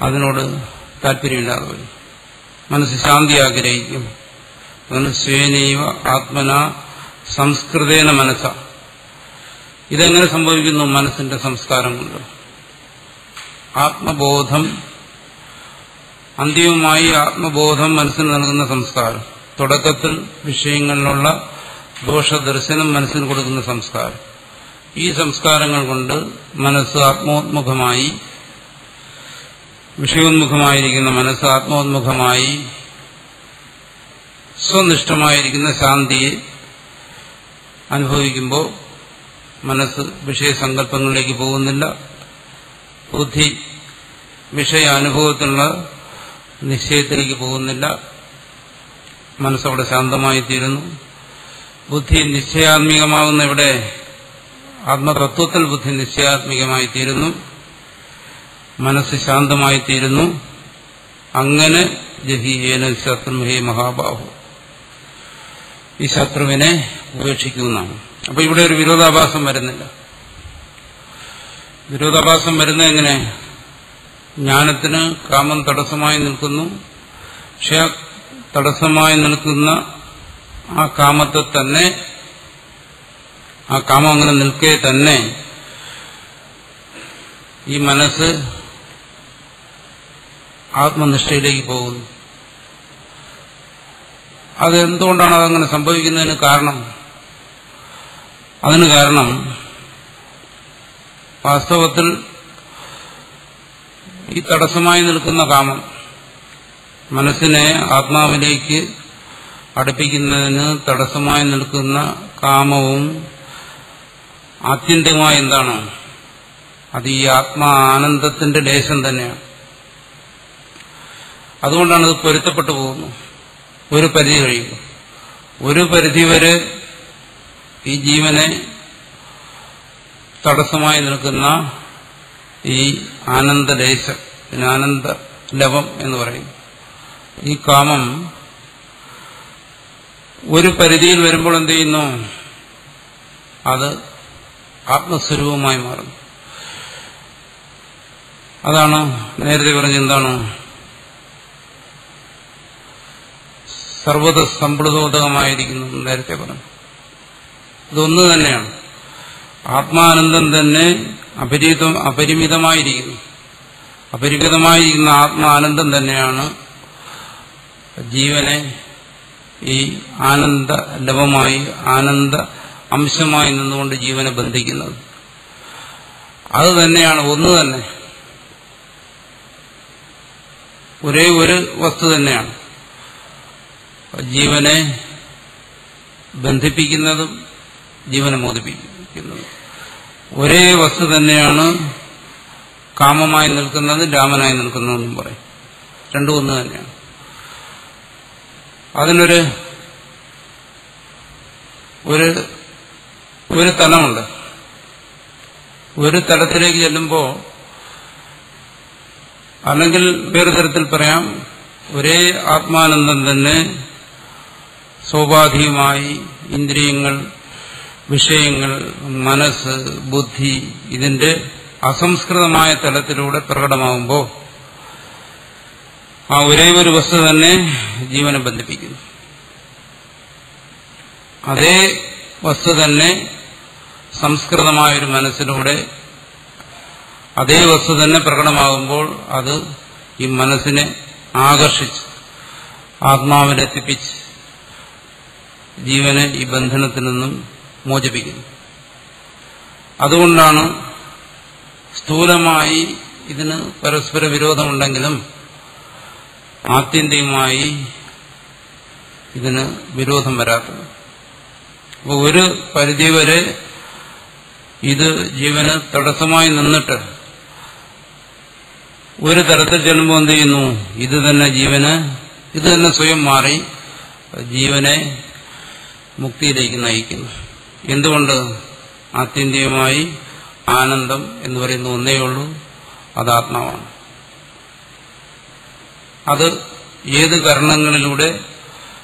അതിനോട് താല്പര്യമില്ലാതെ വരും. മനസ്സ് ശാന്തി ആഗ്രഹിക്കും അതാണ് സ്വേനൈവ ആത്മന സംസ്കൃതേന മനസ്സ ഇതെങ്ങനെ സംഭവിക്കുന്നു? മനസ്സിന്റെ സംസ്കാരം കൊണ്ട്. ആത്മബോധം അന്തിമമായി ആത്മബോധം മനസ്സിന് നൽകുന്ന സംസ്കാരം. തുടക്കത്തിൽ വിഷയങ്ങളിലുള്ള ദോഷദർശനം മനസ്സിന് കൊടുക്കുന്ന സംസ്കാരം. ഈ സംസ്കാരങ്ങൾ കൊണ്ട് മനസ്സ് ആത്മോത്മുഖമായി വിഷയോന്മുഖമായിരിക്കുന്ന മനസ്സ് ആത്മോന്മുഖമായി സ്വനിഷ്ഠമായിരിക്കുന്ന ശാന്തിയെ അനുഭവിക്കുമ്പോൾ മനസ്സ് വിഷയസങ്കല്പങ്ങളിലേക്ക് പോകുന്നില്ല. ബുദ്ധി വിഷയാനുഭവത്തിലുള്ള നിശ്ചയത്തിലേക്ക് പോകുന്നില്ല. മനസ്സവിടെ ശാന്തമായി തീരുന്നു ബുദ്ധി നിശ്ചയാത്മികമാകുന്ന ഇവിടെ ആത്മതത്വത്തിൽ ബുദ്ധി നിശ്ചയാത്മികമായി തീരുന്നു മനസ്സ് ശാന്തമായി തീരുന്നു അങ്ങനെ ജഹീയേന ശത്രുഹേ മഹാബാഹു. ഈ ശത്രുവിനെ ഉപേക്ഷിക്കുന്നതാണ്. അപ്പൊ ഇവിടെ ഒരു വിരോധാഭാസം വരുന്നില്ല. വിരോധാഭാസം വരുന്ന എങ്ങനെ? ജ്ഞാനത്തിന് കാമം തടസ്സമായി നിൽക്കുന്നു. പക്ഷെ തടസ്സമായി നിൽക്കുന്ന ആ കാമത്തെ തന്നെ ആ കാമം അങ്ങനെ നിൽക്കെ തന്നെ ഈ മനസ്സ് ആത്മനിഷ്ഠയിലേക്ക് പോകുന്നു. അതെന്തുകൊണ്ടാണ് അതങ്ങനെ സംഭവിക്കുന്നതിന് കാരണം? അതിന് കാരണം വാസ്തവത്തിൽ ഈ തടസ്സമായി നിൽക്കുന്ന കാമം മനസ്സിനെ ആത്മാവിലേക്ക് അടുപ്പിക്കുന്നതിന് തടസ്സമായി നിൽക്കുന്ന കാമവും ആത്യന്തികമായി എന്താണ്? അത് ഈ ആത്മാ ആനന്ദത്തിന്റെ ലേശം തന്നെയാണ്. അതുകൊണ്ടാണ് അത് പൊരുത്തപ്പെട്ടു പോകുന്നു ഒരു പരിധി കഴിയുമ്പോൾ ഒരു പരിധി വരെ ഈ ജീവനെ തടസ്സമായി നിൽക്കുന്ന ഈ ആനന്ദദേശം ആനന്ദ ലവം എന്ന് പറയും. ഈ കാമം ഒരു പരിധിയിൽ വരുമ്പോൾ എന്ത് ചെയ്യുന്നു? അത് ആത്മസ്വരൂപമായി മാറുന്നു. അതാണ് നേരത്തെ പറഞ്ഞ എന്താണ്? സർവത സമ്പ്രദോതകമായിരിക്കുന്നു നേരത്തെ പറഞ്ഞു. ഇതൊന്ന് തന്നെയാണ്. ആത്മാനന്ദം തന്നെ അപരിതം അപരിമിതമായിരിക്കുന്നു. അപരിമിതമായിരിക്കുന്ന ആത്മാനന്ദം തന്നെയാണ് ജീവനെ ഈ ആനന്ദ ലവമായി ആനന്ദ അംശമായി നിന്നുകൊണ്ട് ജീവനെ ബന്ധിക്കുന്നത്. അത് തന്നെയാണ് ഒന്ന് തന്നെ. ഒരേ ഒരു വസ്തു തന്നെയാണ്. ജീവനെ ബന്ധിപ്പിക്കുന്നതും ജീവനെ മോദിപ്പിക്കുന്നതും ഒരേ വസ്തു തന്നെയാണ് കാമമായി നിൽക്കുന്നത് രാമനായി നിൽക്കുന്നതെന്നും പറയും. രണ്ടു ഒന്ന് തന്നെയാണ്. അതിനൊരു ഒരു ഒരു തലമുണ്ട്. ഒരു തലത്തിലേക്ക് ചെല്ലുമ്പോൾ അല്ലെങ്കിൽ വേറെ തരത്തിൽ പറയാം ഒരേ ആത്മാനന്ദം തന്നെ സ്വാഭാവികമായി ഇന്ദ്രിയങ്ങൾ വിഷയങ്ങൾ മനസ്സ് ബുദ്ധി ഇതിന്റെ അസംസ്കൃതമായ തലത്തിലൂടെ പ്രകടമാകുമ്പോൾ ആ ഒരേ ഒരു വസ്തു തന്നെ ജീവനെ ബന്ധിപ്പിക്കുന്നു. അതേ വസ്തു തന്നെ സംസ്കൃതമായൊരു മനസ്സിലൂടെ അതേ വസ്തു തന്നെ പ്രകടമാകുമ്പോൾ അത് ഈ മനസ്സിനെ ആകർഷിച്ച് ആത്മാവിലെത്തിപ്പിച്ച് ജീവനെ ഈ ബന്ധനത്തിൽ നിന്നും മോചിപ്പിക്കുന്നു. അതുകൊണ്ടാണ് സ്ഥൂലമായി ഇതിന് പരസ്പര വിരോധമുണ്ടെങ്കിലും ആത്യന്തികമായി ഇതിന് വിരോധം വരാത്തത്. അപ്പോൾ ഒരു പരിധിവരെ ഇത് ജീവന് തടസ്സമായി നിന്നിട്ട് ഒരു തരത്തിൽ ചെല്ലുമ്പോൾ എന്ത് ചെയ്യുന്നു? ഇത് തന്നെ ജീവന് ഇത് തന്നെ സ്വയം മാറി ജീവനെ മുക്തിയിലേക്ക് നയിക്കുന്നു. എന്തുകൊണ്ട്? ആത്യന്തികമായി ആനന്ദം എന്ന് പറയുന്ന ഒന്നേ ഉള്ളൂ അത് ആത്മാവാണ്. അത് ഏത് കരണങ്ങളിലൂടെ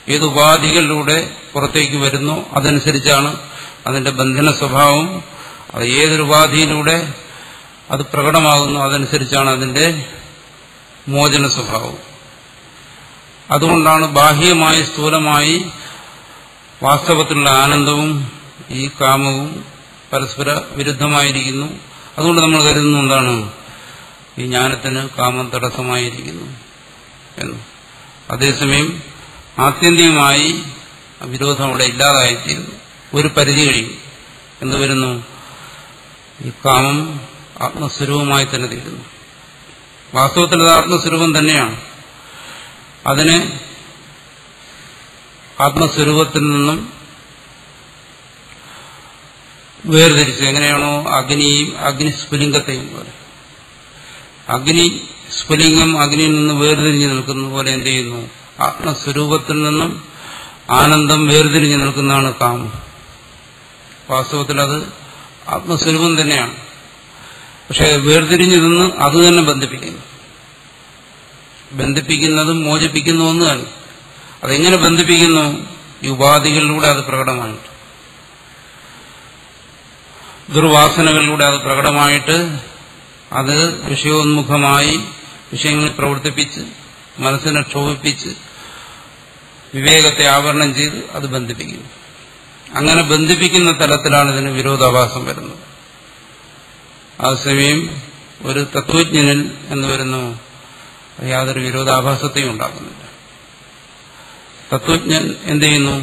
ഏത് ഉപാധികളിലൂടെ പുറത്തേക്ക് വരുന്നു അതനുസരിച്ചാണ് അതിന്റെ ബന്ധന സ്വഭാവം. അത് ഏതൊരു ഉപാധിയിലൂടെ അത് പ്രകടമാകുന്നു അതനുസരിച്ചാണ് അതിന്റെ മോചന സ്വഭാവം. അതുകൊണ്ടാണ് ബാഹ്യമായി സ്ഥൂലമായി വാസ്തവത്തിലുള്ള ആനന്ദവും ഈ കാമവും പരസ്പര വിരുദ്ധമായിരിക്കുന്നു. അതുകൊണ്ട് നമ്മൾ കരുതുന്നു എന്താണ്? ഈ ജ്ഞാനത്തിന് കാമം തടസ്സമായിരിക്കുന്നു എന്ന്. അതേസമയം ആത്യന്തികമായി വിരോധം അവിടെ ഇല്ലാതായിത്തീരുന്നു. ഒരു പരിധി കഴിയും എന്ന് വരുന്നു? ഈ കാമം ആത്മസ്വരൂപമായി തന്നെ തീരുന്നു. വാസ്തവത്തിൽ അത് ആത്മസ്വരൂപം തന്നെയാണ്. അതിനെ ആത്മസ്വരൂപത്തിൽ നിന്നും വേർതിരിച്ചു. എങ്ങനെയാണോ അഗ്നിയും അഗ്നിസ്ഫുലിംഗത്തെയും പോലെ. അഗ്നി സ്ഫുലിംഗം അഗ്നിയിൽ നിന്ന് വേർതിരിഞ്ഞ് നിൽക്കുന്ന പോലെ എന്ത് ചെയ്യുന്നു? ആത്മസ്വരൂപത്തിൽ നിന്നും ആനന്ദം വേർതിരിഞ്ഞ് നിൽക്കുന്നതാണ് കാമം. വാസ്തവത്തിൽ അത് ആത്മസ്വരൂപം തന്നെയാണ്. പക്ഷെ വേർതിരിഞ്ഞു നിന്ന് അത് തന്നെ ബന്ധിപ്പിക്കുന്നു. ബന്ധിപ്പിക്കുന്നതും മോചിപ്പിക്കുന്ന ഒന്ന് തന്നെ അതെങ്ങനെ ബന്ധിപ്പിക്കുന്നു? ഈ ഉപാധികളിലൂടെ അത് പ്രകടമായിട്ട്. ദുർവാസനകളിലൂടെ അത് പ്രകടമായിട്ട് അത് വിഷയോന്മുഖമായി വിഷയങ്ങളെ പ്രവർത്തിപ്പിച്ച് മനസ്സിനെ ക്ഷോഭിപ്പിച്ച് വിവേകത്തെ ആവരണം ചെയ്ത് അത് ബന്ധിപ്പിക്കുന്നു. അങ്ങനെ ബന്ധിപ്പിക്കുന്ന തലത്തിലാണ് ഇതിന് വിരോധാഭാസം വരുന്നത്. അതേസമയം ഒരു തത്വജ്ഞനിൽ എന്ന് വരുന്നു യാതൊരു വിരോധാഭാസത്തെയും ഉണ്ടാക്കുന്നില്ല. തത്വജ്ഞൻ എന്ത് ചെയ്യുന്നു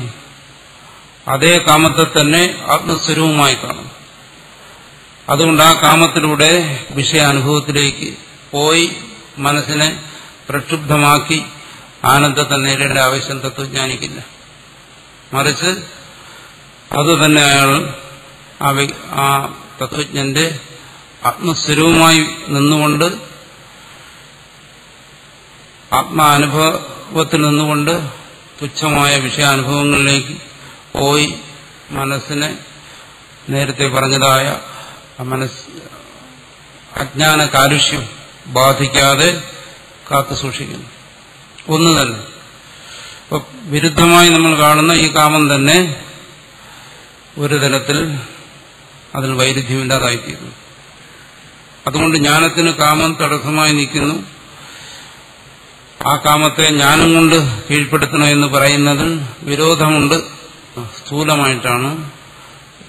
അതേ കാമത്തെ തന്നെ ആത്മസ്വരൂപമായി കാണും അതുകൊണ്ട് ആ കാമത്തിലൂടെ വിഷയാനുഭവത്തിലേക്ക് പോയി മനസ്സിനെ പ്രക്ഷുബ്ധമാക്കി ആനന്ദത്തെ നേരിടേണ്ട ആവശ്യം തത്വജ്ഞാനിക്കില്ല. മറിച്ച് അത് തന്നെ അയാൾ ആ തത്വജ്ഞന്റെ ആത്മസ്വരൂപമായി നിന്നുകൊണ്ട് ആത്മാനുഭവത്തിൽ നിന്നുകൊണ്ട് തുച്ഛമായ വിഷയാനുഭവങ്ങളിലേക്ക് പോയി മനസ്സിനെ നേരത്തെ പറഞ്ഞതായ മനസ് അജ്ഞാന കാലുഷ്യം ബാധിക്കാതെ കാത്തു സൂക്ഷിക്കുന്നു. ഒന്ന് തന്നെ. വിരുദ്ധമായി നമ്മൾ കാണുന്ന ഈ കാമം തന്നെ ഒരു തരത്തിൽ അതിൽ വൈരുദ്ധ്യമില്ലാതായിത്തീരുന്നു. അതുകൊണ്ട് ജ്ഞാനത്തിന് കാമം തടസ്സമായി നിൽക്കുന്നു. ആ കാമത്തെ ജ്ഞാനം കൊണ്ട് കീഴ്പ്പെടുത്തണം എന്ന് പറയുന്നതിൽ വിരോധമുണ്ട്. സ്ഥൂലമായിട്ടാണ്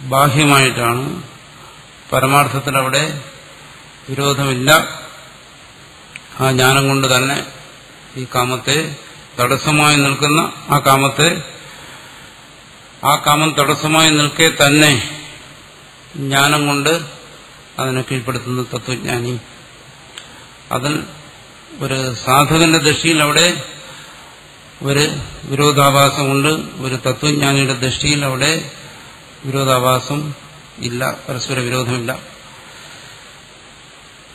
ബാഹ്യമായിട്ടാണ്. പരമാർത്ഥത്തിൽ അവിടെ വിരോധമില്ല. ആ ജ്ഞാനം കൊണ്ട് തന്നെ ഈ കാമത്തെ തടസ്സമായി നിൽക്കുന്ന ആ കാമത്തെ ആ കാമം തടസ്സമായി നിൽക്കെ തന്നെ ജ്ഞാനം കൊണ്ട് അതിനെ കീഴ്പ്പെടുത്തുന്ന തത്വജ്ഞാനി. അതിൽ ഒരു സാധകന്റെ ദൃഷ്ടിയിൽ അവിടെ ഒരു വിരോധാഭാസമുണ്ട് ഒരു തത്വജ്ഞാനിയുടെ ദൃഷ്ടിയിൽ അവിടെ വിരോധാഭാസം ഇല്ല പരസ്പര വിരോധമില്ല.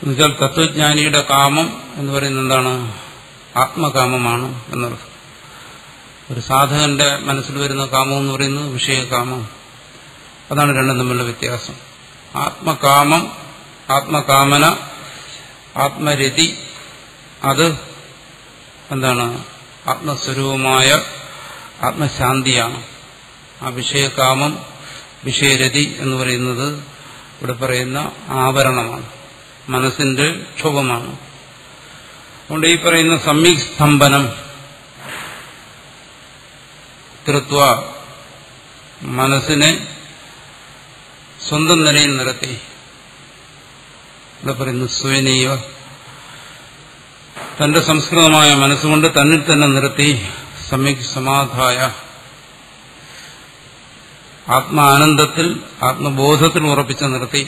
എന്നുവെച്ചാൽ തത്വജ്ഞാനിയുടെ കാമം എന്ന് പറയുന്നത് എന്താണ്? ആത്മകാമമാണ് എന്നർത്ഥം. ഒരു സാധകന്റെ മനസ്സിൽ വരുന്ന കാമം എന്ന് പറയുന്നത് വിഷയകാമം. അതാണ് രണ്ടും തമ്മിലുള്ള വ്യത്യാസം. ആത്മകാമം ആത്മകാമന ആത്മരതി അത് എന്താണ്? ആത്മസ്വരൂപമായ ആത്മശാന്തിയാണ്. ആ വിഷയകാമം വിഷയരതി എന്ന് പറയുന്നത് ഇവിടെ പറയുന്ന ആവരണമാണ്. മനസ്സിന്റെ ക്ഷോഭമാണ്. അതുകൊണ്ട് ഈ പറയുന്ന സമ്യക് സ്തംഭനം കൃത്വ മനസ്സിനെ സ്വന്തം നിലയിൽ നിരത്തി. ഇവിടെ പറയുന്നു സ്വയനീയ തന്റെ സംസ്കൃതമായ മനസ്സുകൊണ്ട് തന്നിൽ തന്നെ നിർത്തി സമ്യക് സമാധായ. ആത്മാനന്ദത്തിൽ ആത്മബോധത്തിൽ ഉറപ്പിച്ച് നിർത്തി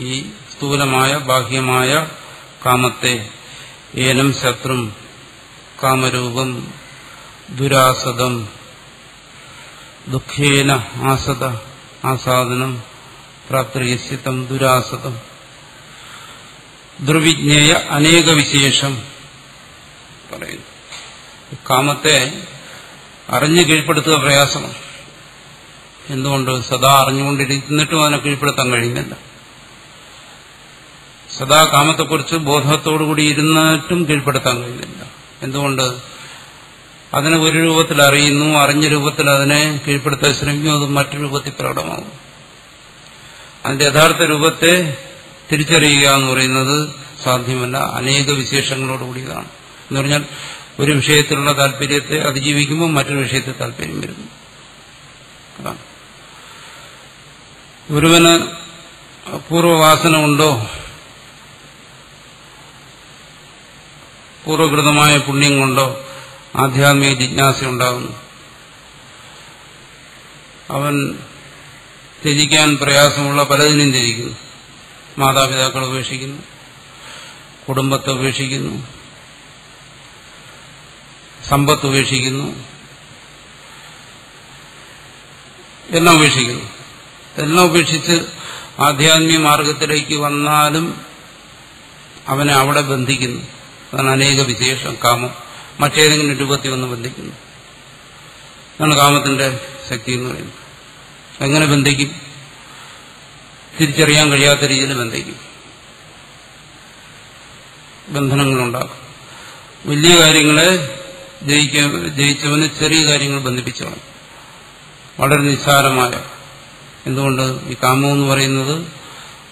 ഈ സ്ഥൂലമായ ബാഹ്യമായ കാമത്തെ ഏനം ശത്രും കാമരൂപം ദുരാസദം ദുഃഖേന ആസത ആസാദനം പ്രാപ്തയസ്യതം ദുരാസതം ദുർവിജ്ഞേയ അനേക വിശേഷം പറയുന്നു. കാമത്തെ അറിഞ്ഞു കീഴ്പ്പെടുത്തുക പ്രയാസമാണ്. എന്തുകൊണ്ട്? സദാ അറിഞ്ഞുകൊണ്ടിരുന്നിട്ടും അതിനെ കീഴ്പ്പെടുത്താൻ കഴിയുന്നില്ല. സദാ കാമത്തെക്കുറിച്ച് ബോധത്തോടുകൂടി ഇരുന്നിട്ടും കീഴ്പ്പെടുത്താൻ കഴിയുന്നില്ല. എന്തുകൊണ്ട്? അതിനെ ഒരു രൂപത്തിൽ അറിയുന്നു അറിഞ്ഞ രൂപത്തിൽ അതിനെ കീഴ്പ്പെടുത്താൻ ശ്രമിക്കുന്നു അത് മറ്റു രൂപത്തിൽ പ്രകടമാകും അതിന്റെ യഥാർത്ഥ രൂപത്തെ തിരിച്ചറിയുക എന്ന് പറയുന്നത് സാധ്യമല്ല. അനേക വിശേഷങ്ങളോടുകൂടിയതാണ് എന്ന് പറഞ്ഞാൽ ഒരു വിഷയത്തിലുള്ള താല്പര്യത്തെ അതിജീവിക്കുമ്പോൾ മറ്റൊരു വിഷയത്തിൽ താല്പര്യം വരുന്നു. ഒരുവന് പൂർവവാസന ഉണ്ടോ പൂർവകൃതമായ പുണ്യം കൊണ്ടോ ആധ്യാത്മിക ജിജ്ഞാസ ഉണ്ടാകുന്നു അവൻ ത്യജിക്കാൻ പ്രയാസമുള്ള പലതിനും ത്യജിക്കുന്നു. മാതാപിതാക്കളെ ഉപേക്ഷിക്കുന്നു. കുടുംബത്തെ ഉപേക്ഷിക്കുന്നു. സമ്പത്ത് ഉപേക്ഷിക്കുന്നു. എല്ലാം ഉപേക്ഷിക്കുന്നു. എല്ലാം ഉപേക്ഷിച്ച് ആധ്യാത്മിക മാർഗത്തിലേക്ക് വന്നാലും അവനെ അവിടെ ബന്ധിക്കുന്നു. അതാണ് അനേക വിശേഷം കാമം. മറ്റേതെങ്കിലും രൂപത്തിൽ വന്ന് ബന്ധിക്കുന്നു. അതാണ് കാമത്തിന്റെ ശക്തി എന്ന് പറയുന്നത്. എങ്ങനെ ബന്ധിക്കും? തിരിച്ചറിയാൻ കഴിയാത്ത രീതിയിൽ ബന്ധിക്കും. ബന്ധനങ്ങളുണ്ടാക്കും. വലിയ കാര്യങ്ങളെ ജയിക്ക ജയിച്ചവന് ചെറിയ കാര്യങ്ങൾ ബന്ധിപ്പിച്ചവൻ. വളരെ നിസ്സാരമായ. എന്തുകൊണ്ട്? ഈ കാമം എന്ന് പറയുന്നത്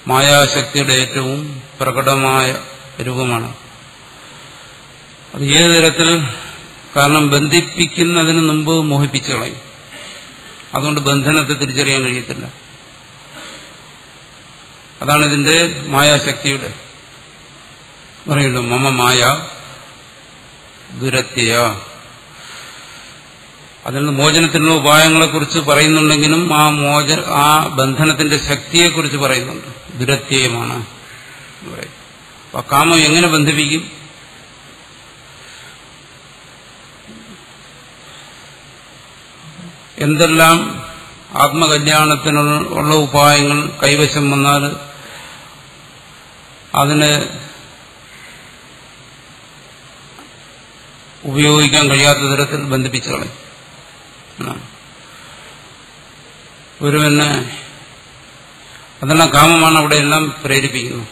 മായാശക്തിയുടെ ഏറ്റവും പ്രകടമായ രൂപമാണ്. അത് ഏത് തരത്തിൽ? കാരണം ബന്ധിപ്പിക്കുന്നതിന് മുമ്പ് മോഹിപ്പിച്ചു കളയും. അതുകൊണ്ട് ബന്ധനത്തെ തിരിച്ചറിയാൻ കഴിയത്തില്ല. അതാണ് ഇതിന്റെ മായാശക്തിയുടെ. പറയുള്ളൂ മമ മായ ദുരത്യ അതിൽ നിന്ന് മോചനത്തിനുള്ള ഉപായങ്ങളെക്കുറിച്ച് പറയുന്നുണ്ടെങ്കിലും ആ മോച ആ ബന്ധനത്തിന്റെ ശക്തിയെക്കുറിച്ച് പറയുന്നുണ്ട്. ദുരത്യമാണ് അപ്പൊ കാമം എങ്ങനെ ബന്ധിപ്പിക്കും? എന്തെല്ലാം ആത്മകല്യാണത്തിനുള്ള ഉപായങ്ങൾ കൈവശം വന്നാൽ അതിന് ഉപയോഗിക്കാൻ കഴിയാത്ത തരത്തിൽ ബന്ധിപ്പിച്ചു കളയും. ഒരുവന് അതെല്ലാം കാമമാണ് അവിടെ എല്ലാം പ്രേരിപ്പിക്കുന്നു.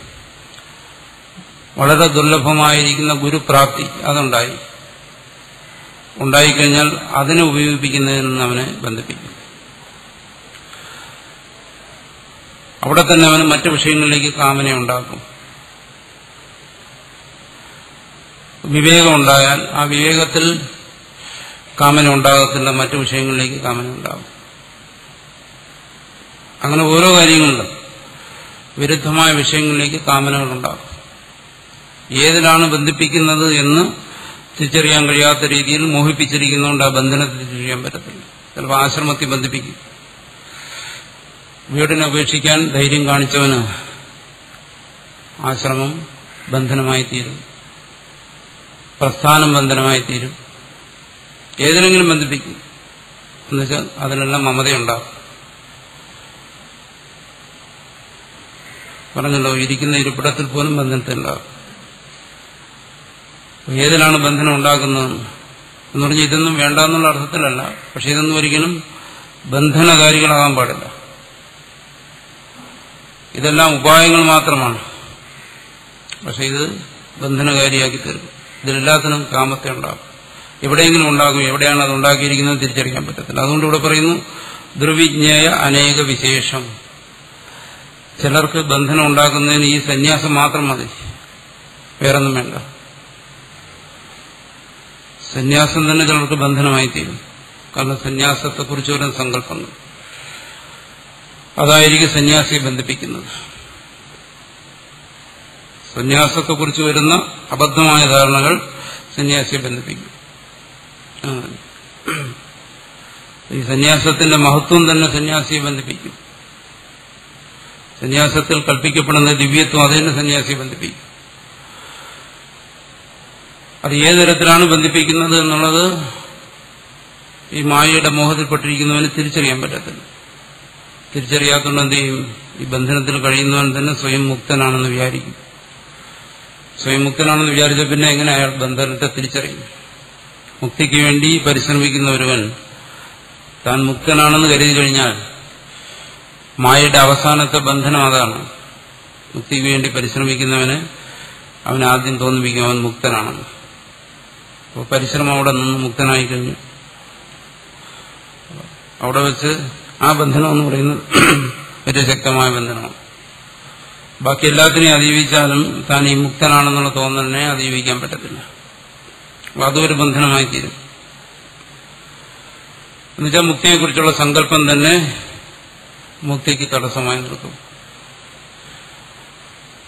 വളരെ ദുർലഭമായിരിക്കുന്ന ഗുരുപ്രാപ്തി അതുണ്ടായി. ഉണ്ടായിക്കഴിഞ്ഞാൽ അതിനെ ഉപയോഗിപ്പിക്കുന്നതിൽ നിന്ന് അവനെ ബന്ധിപ്പിക്കും. അവിടെ തന്നെ അവന് മറ്റു വിഷയങ്ങളിലേക്ക് കാമനെ ഉണ്ടാക്കും വിവേകം ഉണ്ടായാൽ ആ വിവേകത്തിൽ കാമന ഉണ്ടാകത്തില്ല മറ്റു വിഷയങ്ങളിലേക്ക് കാമന ഉണ്ടാകും അങ്ങനെ ഓരോ കാര്യങ്ങളിലും വിരുദ്ധമായ വിഷയങ്ങളിലേക്ക് കാമനകൾ ഉണ്ടാകും ഏതിലാണ് ബന്ധിപ്പിക്കുന്നത് എന്ന് തിരിച്ചറിയാൻ കഴിയാത്ത രീതിയിൽ മോഹിപ്പിച്ചിരിക്കുന്നതുകൊണ്ട് ആ ബന്ധനത്തിൽ തിരിച്ചറിയാൻ പറ്റത്തില്ല. ചിലപ്പോൾ ആശ്രമത്തിൽ ബന്ധിപ്പിക്കും. വീടിനെ ഉപേക്ഷിക്കാൻ ധൈര്യം കാണിച്ചവന് ആശ്രമം ബന്ധനമായി തീരും പ്രസ്ഥാനം ബന്ധനമായി തീരും. ഏതിനെങ്കിലും ബന്ധിപ്പിക്കും. എന്നുവെച്ചാൽ അതിനെല്ലാം മമതയുണ്ടാകും. പറഞ്ഞല്ലോ ഇരിക്കുന്ന ഇരിപ്പിടത്തിൽ പോലും ബന്ധനത്തിലുണ്ടാകും. ഏതിനാണ് ബന്ധനം ഉണ്ടാക്കുന്നത് എന്ന് പറഞ്ഞ ഇതൊന്നും വേണ്ട എന്നുള്ള അർത്ഥത്തിലല്ല. പക്ഷെ ഇതൊന്നും ഒരിക്കലും ബന്ധനകാരികളാകാൻ പാടില്ല. ഇതെല്ലാം ഉപായങ്ങൾ മാത്രമാണ്. പക്ഷെ ഇത് ബന്ധനകാരിയാക്കി തരും ഇതിലെല്ലാത്തിനും കാമത്തെ ഉണ്ടാകും എവിടെയെങ്കിലും ഉണ്ടാകും എവിടെയാണ് അത് ഉണ്ടാക്കിയിരിക്കുന്നത് തിരിച്ചറിയാൻ പറ്റത്തില്ല. അതുകൊണ്ട് ഇവിടെ പറയുന്നു ദ്രവിജ്ഞേയ അനേക വിശേഷം. ചിലർക്ക് ബന്ധനം ഉണ്ടാക്കുന്നതിന് ഈ സന്യാസം മാത്രം മതി. വേറൊന്നും വേണ്ട. സന്യാസം തന്നെ ചിലർക്ക് ബന്ധനമായി തീരും കാരണം സന്യാസത്തെക്കുറിച്ച് ഒരു സങ്കല്പങ്ങൾ അതായിരിക്കും സന്യാസിയെ ബന്ധിപ്പിക്കുന്നത്. സന്യാസത്തെക്കുറിച്ച് വരുന്ന അബദ്ധമായ ധാരണകൾ സന്യാസിയെ ബന്ധിപ്പിക്കും. ഈ സന്യാസത്തിന്റെ മഹത്വം തന്നെ സന്യാസിയെ ബന്ധിപ്പിക്കും. സന്യാസത്തിൽ കൽപ്പിക്കപ്പെടുന്ന ദിവ്യത്വം അത് തന്നെ സന്യാസിയെ ബന്ധിപ്പിക്കും. അത് ഏത് തരത്തിലാണ് ബന്ധിപ്പിക്കുന്നത് എന്നുള്ളത് ഈ മായയുടെ മോഹത്തിൽപ്പെട്ടിരിക്കുന്നവന് തിരിച്ചറിയാൻ പറ്റത്തില്ല. തിരിച്ചറിയാത്തതുകൊണ്ട് എന്ത് ചെയ്യും? ഈ ബന്ധനത്തിൽ കഴിയുന്നവൻ തന്നെ സ്വയം മുക്തനാണെന്ന് വിചാരിക്കും. സ്വയം മുക്തനാണെന്ന് വിചാരിച്ച പിന്നെ എങ്ങനെ അയാൾ ബന്ധനത്തെ തിരിച്ചറിയും? മുക്തിക്ക് വേണ്ടി പരിശ്രമിക്കുന്ന ഒരുവൻ താൻ മുക്തനാണെന്ന് കരുതി കഴിഞ്ഞാൽ മായയുടെ അവസാനത്തെ ബന്ധനം അതാണ്. മുക്തിക്ക് വേണ്ടി പരിശ്രമിക്കുന്നവന് അവൻ ആദ്യം തോന്നിപ്പിക്കും അവൻ മുക്തനാണെന്ന്. അപ്പോൾ പരിശ്രമം അവിടെ നിന്ന് മുക്തനായി കഴിഞ്ഞു. അവിടെ വെച്ച് ആ ബന്ധനം എന്ന് പറയുന്നത് ഏറ്റവും ശക്തമായ ബന്ധനമാണ്. ബാക്കി എല്ലാത്തിനെയും അതിജീവിച്ചാലും താൻ ഈ മുക്തനാണെന്നുള്ള തോന്നലിനെ അതിജീവിക്കാൻ പറ്റത്തില്ല. അപ്പൊ അതും ഒരു ബന്ധനമായി തീരും. എന്നുവെച്ചാൽ മുക്തിയെക്കുറിച്ചുള്ള സങ്കല്പം തന്നെ മുക്തിക്ക് തടസ്സമായി നിൽക്കും.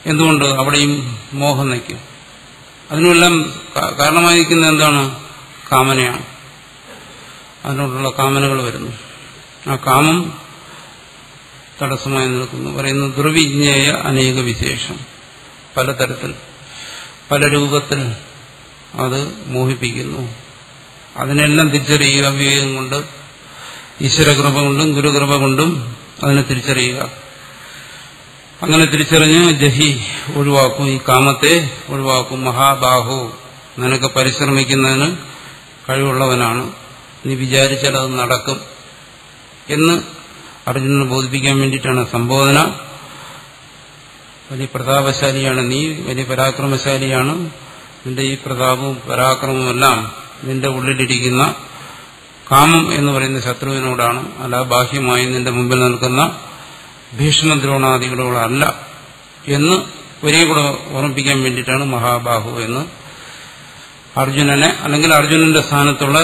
എന്തുകൊണ്ട്? അവിടെയും മോഹം നയിക്കും അതിനെല്ലാം കാരണമായിരിക്കുന്നത് എന്താണ്? കാമനയാണ്. അതിനോടുള്ള കാമനകൾ വരുന്നു. ആ കാമം തടസ്സമായി നിൽക്കുന്നു. പറയുന്നു ദുർവിജ്ഞേയ അനേക വിശേഷം. പലതരത്തിൽ പല രൂപത്തിൽ അത് മോഹിപ്പിക്കുന്നു. അതിനെല്ലാം തിരിച്ചറിയുക വിവേകം കൊണ്ട് ഈശ്വരകൃപ കൊണ്ടും ഗുരുകൃപ കൊണ്ടും അതിനെ തിരിച്ചറിയുക. അങ്ങനെ തിരിച്ചറിഞ്ഞ് ജഹി ഒഴിവാക്കും ഈ കാമത്തെ ഒഴിവാക്കും. മഹാബാഹു നിനക്ക് പരിശ്രമിക്കുന്നതിന് കഴിവുള്ളവനാണ്. നീ വിചാരിച്ചാൽ അത് നടക്കും എന്ന് അർജുനനെ ബോധിപ്പിക്കാൻ വേണ്ടിയിട്ടാണ് സംബോധന. വലിയ പ്രതാപശാലിയാണ് നീ വലിയ പരാക്രമശാലിയാണ്. നിന്റെ ഈ പ്രതാപവും പരാക്രമവും എല്ലാം നിന്റെ ഉള്ളിലിരിക്കുന്ന കാമം എന്ന് പറയുന്ന ശത്രുവിനോടാണ് അല്ല ബാഹ്യമായി നിന്റെ മുമ്പിൽ നിൽക്കുന്ന ഭീഷ്മദ്രോണാദികളോടല്ല എന്ന് ഒരേ കൂടെ ഓർമ്മിപ്പിക്കാൻ വേണ്ടിയിട്ടാണ് മഹാബാഹു എന്ന് അർജുനനെ അല്ലെങ്കിൽ അർജുനന്റെ സ്ഥാനത്തുള്ള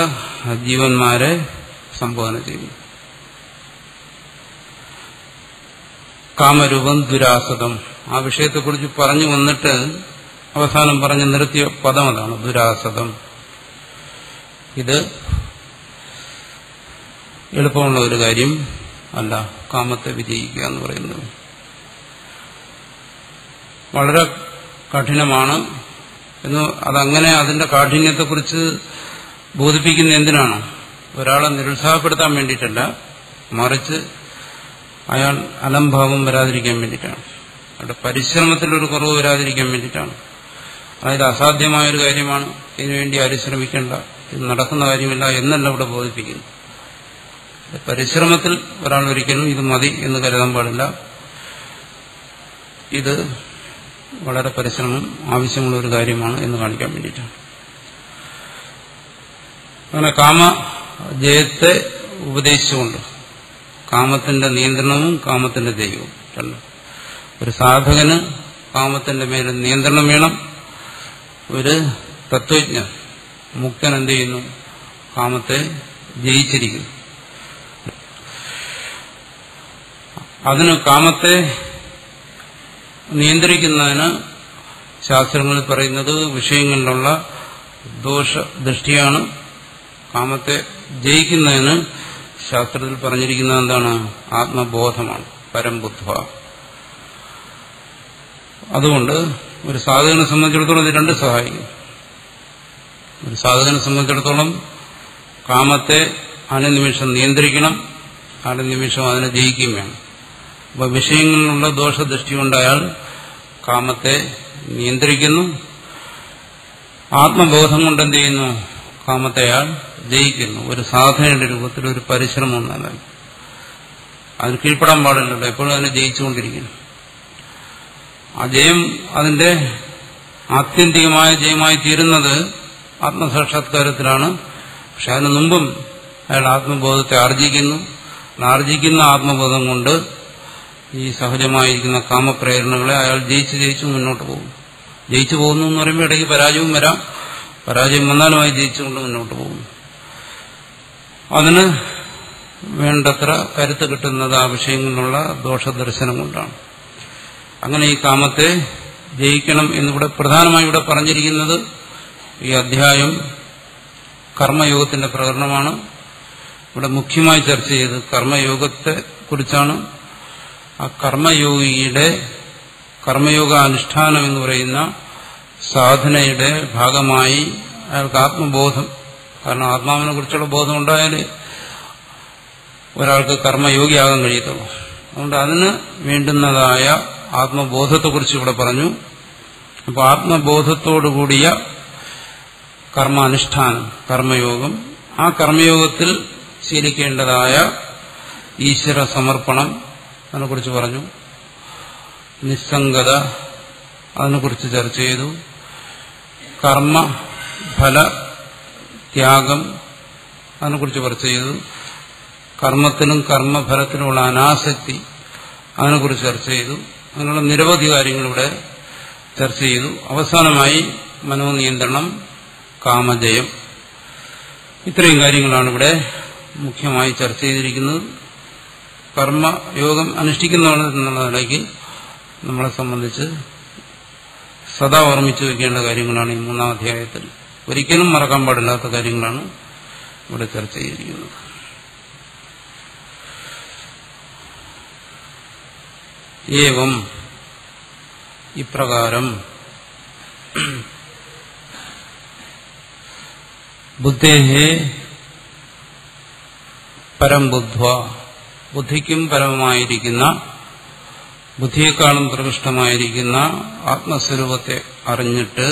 ജീവന്മാരെ സംബോധന ചെയ്യുന്നു കാമരൂപം ദുരാസതം ആ വിഷയത്തെക്കുറിച്ച് പറഞ്ഞു വന്നിട്ട് അവസാനം പറഞ്ഞ് നിർത്തിയ പദം അതാണ് ദുരാസതം ഇത് എളുപ്പമുള്ള ഒരു കാര്യം അല്ല കാമത്തെ വിജയിക്കുക എന്ന് പറയുന്നത്. വളരെ കഠിനമാണ്. എന്ന് അതങ്ങനെ അതിന്റെ കാഠിന്യത്തെക്കുറിച്ച് ബോധിപ്പിക്കുന്ന എന്തിനാണ്? ഒരാളെ നിരുത്സാഹപ്പെടുത്താൻ വേണ്ടിയിട്ടല്ല മറിച്ച് അയാൾ അലംഭാവം വരാതിരിക്കാൻ വേണ്ടിയിട്ടാണ്. അയാളുടെ പരിശ്രമത്തിലൊരു കുറവ് വരാതിരിക്കാൻ വേണ്ടിയിട്ടാണ്. അതായത് അസാധ്യമായൊരു കാര്യമാണ്. ഇതിനുവേണ്ടി ആരും ഇത് നടക്കുന്ന കാര്യമില്ല എന്നല്ല ഇവിടെ ബോധിപ്പിക്കുന്നു പരിശ്രമത്തിൽ ഒരാൾ ഒരിക്കലും ഇത് മതി എന്ന് കരുതാൻ പാടില്ല. ഇത് വളരെ പരിശ്രമം ആവശ്യമുള്ള ഒരു കാര്യമാണ് എന്ന് കാണിക്കാൻ വേണ്ടിയിട്ടാണ്. അങ്ങനെ കാമ ജയത്തെ ഉപദേശിച്ചുകൊണ്ട് കാമത്തിന്റെ നിയന്ത്രണവും കാമത്തിന്റെ ദൈവവും. രണ്ടും ഒരു സാധകന് കാമത്തിന്റെ മേലെ നിയന്ത്രണം വേണം. ഒരു തത്വജ്ഞ മുക്തൻ എന്ത് ചെയ്യുന്നു? കാമത്തെ ജയിച്ചിരിക്കുന്നു. അതിന് കാമത്തെ നിയന്ത്രിക്കുന്നതിന് ശാസ്ത്രങ്ങളിൽ പറയുന്നത് വിഷയങ്ങളിലുള്ള ദോഷദൃഷ്ടിയാണ്. കാമത്തെ ജയിക്കുന്നതിന് ശാസ്ത്രത്തിൽ പറഞ്ഞിരിക്കുന്നത് എന്താണ്? ആത്മബോധമാണ് പരംബുദ്ധ. അതുകൊണ്ട് ഒരു സാധകനെ സംബന്ധിച്ചിടത്തോളം ഇത് രണ്ട് സഹായിക്കും. ഒരു സാധകനെ സംബന്ധിച്ചിടത്തോളം കാമത്തെ അനുനിമിഷം നിയന്ത്രിക്കണം അനുനിമിഷം അതിനെ ജയിക്കുകയും വേണം. അപ്പൊ വിഷയങ്ങളിലുള്ള ദോഷദൃഷ്ടി കൊണ്ട് അയാൾ കാമത്തെ നിയന്ത്രിക്കുന്നു. ആത്മബോധം കൊണ്ട് എന്ത് ചെയ്യുന്നു? കാമത്തെ അയാൾ ജയിക്കുന്നു. ഒരു സാധനയുടെ രൂപത്തിൽ ഒരു പരിശ്രമം എന്നല്ല അതിന് കീഴ്പ്പെടാൻ പാടില്ലല്ലോ. എപ്പോഴും അതിനെ ജയിച്ചുകൊണ്ടിരിക്കുന്നു. ആ ജയം അതിന്റെ ആത്യന്തികമായ ജയമായി തീരുന്നത് ആത്മസാക്ഷാത്കാരത്തിലാണ്. പക്ഷെ അതിനു മുമ്പും അയാൾ ആത്മബോധത്തെ ആർജിക്കുന്നു. ആർജിക്കുന്ന ആത്മബോധം കൊണ്ട് ഈ സഹജമായിരിക്കുന്ന കാമപ്രേരണകളെ അയാൾ ജയിച്ച് ജയിച്ച് മുന്നോട്ട് പോകും. ജയിച്ചു പോകുന്നു എന്ന് പറയുമ്പോൾ ഇടയ്ക്ക് പരാജയവും വരാം. പരാജയം വന്നാലുമായി ജയിച്ചുകൊണ്ട് മുന്നോട്ട് പോകും. അതിന് വേണ്ടത്ര കരുത്ത് കിട്ടുന്നത് ആ വിഷയങ്ങളിലുള്ള ദോഷദർശനം കൊണ്ടാണ്. അങ്ങനെ ഈ കാമത്തെ ജയിക്കണം എന്നിവിടെ പ്രധാനമായി ഇവിടെ പറഞ്ഞിരിക്കുന്നത് ഈ അധ്യായം കർമ്മയോഗത്തിന്റെ പ്രകടനമാണ്. ഇവിടെ മുഖ്യമായി ചർച്ച ചെയ്ത് കർമ്മയോഗത്തെ കുറിച്ചാണ്. ആ കർമ്മയോഗിയുടെ കർമ്മയോഗ അനുഷ്ഠാനം എന്ന് പറയുന്ന സാധനയുടെ ഭാഗമായി അയാൾക്ക് ആത്മബോധം കാരണം ആത്മാവിനെ കുറിച്ചുള്ള ബോധം ഉണ്ടായാലേ ഒരാൾക്ക് കർമ്മയോഗിയാകാൻ കഴിയത്തുള്ളൂ. അതുകൊണ്ട് അതിന് വേണ്ടുന്നതായ ആത്മബോധത്തെക്കുറിച്ച് ഇവിടെ പറഞ്ഞു. അപ്പോൾ ആത്മബോധത്തോടുകൂടിയ കർമാനുഷ്ഠാനം കർമ്മയോഗം ആ കർമ്മയോഗത്തിൽ ശീലിക്കേണ്ടതായ ഈശ്വര സമർപ്പണം അതിനെക്കുറിച്ച് പറഞ്ഞു. നിസ്സംഗത അതിനെക്കുറിച്ച് ചർച്ച ചെയ്തു. കർമ്മ ഫല ത്യാഗം അതിനെക്കുറിച്ച് ചർച്ച ചെയ്തു. കർമ്മത്തിനും കർമ്മഫലത്തിനുമുള്ള അനാസക്തി അതിനെക്കുറിച്ച് ചർച്ച ചെയ്തു. അങ്ങനെയുള്ള നിരവധി കാര്യങ്ങളിവിടെ ചർച്ച ചെയ്തു. അവസാനമായി മനോനിയന്ത്രണം കാമജയം. ഇത്രയും കാര്യങ്ങളാണ് ഇവിടെ മുഖ്യമായി ചർച്ച ചെയ്തിരിക്കുന്നത്. കർമ്മയോഗം അനുഷ്ഠിക്കുന്നവർ എന്നുള്ള നിലയ്ക്ക് നമ്മളെ സംബന്ധിച്ച് സദാ ഓർമ്മിച്ചു വയ്ക്കേണ്ട കാര്യങ്ങളാണ് ഈ മൂന്നാം അധ്യായത്തിൽ. ഒരിക്കലും മറക്കാൻ പാടില്ലാത്ത കാര്യങ്ങളാണ് ഇവിടെ ചർച്ച ചെയ്തിരിക്കുന്നത്. ഏവം ഇപ്രകാരം ബുദ്ധേഹേ പരം ബുദ്ധ്വ. ബുദ്ധിക്കും പരമമായിരിക്കുന്ന ബുദ്ധിയെക്കാളും പ്രകൃഷ്ടമായിരിക്കുന്ന ആത്മസ്വരൂപത്തെ അറിഞ്ഞിട്ട്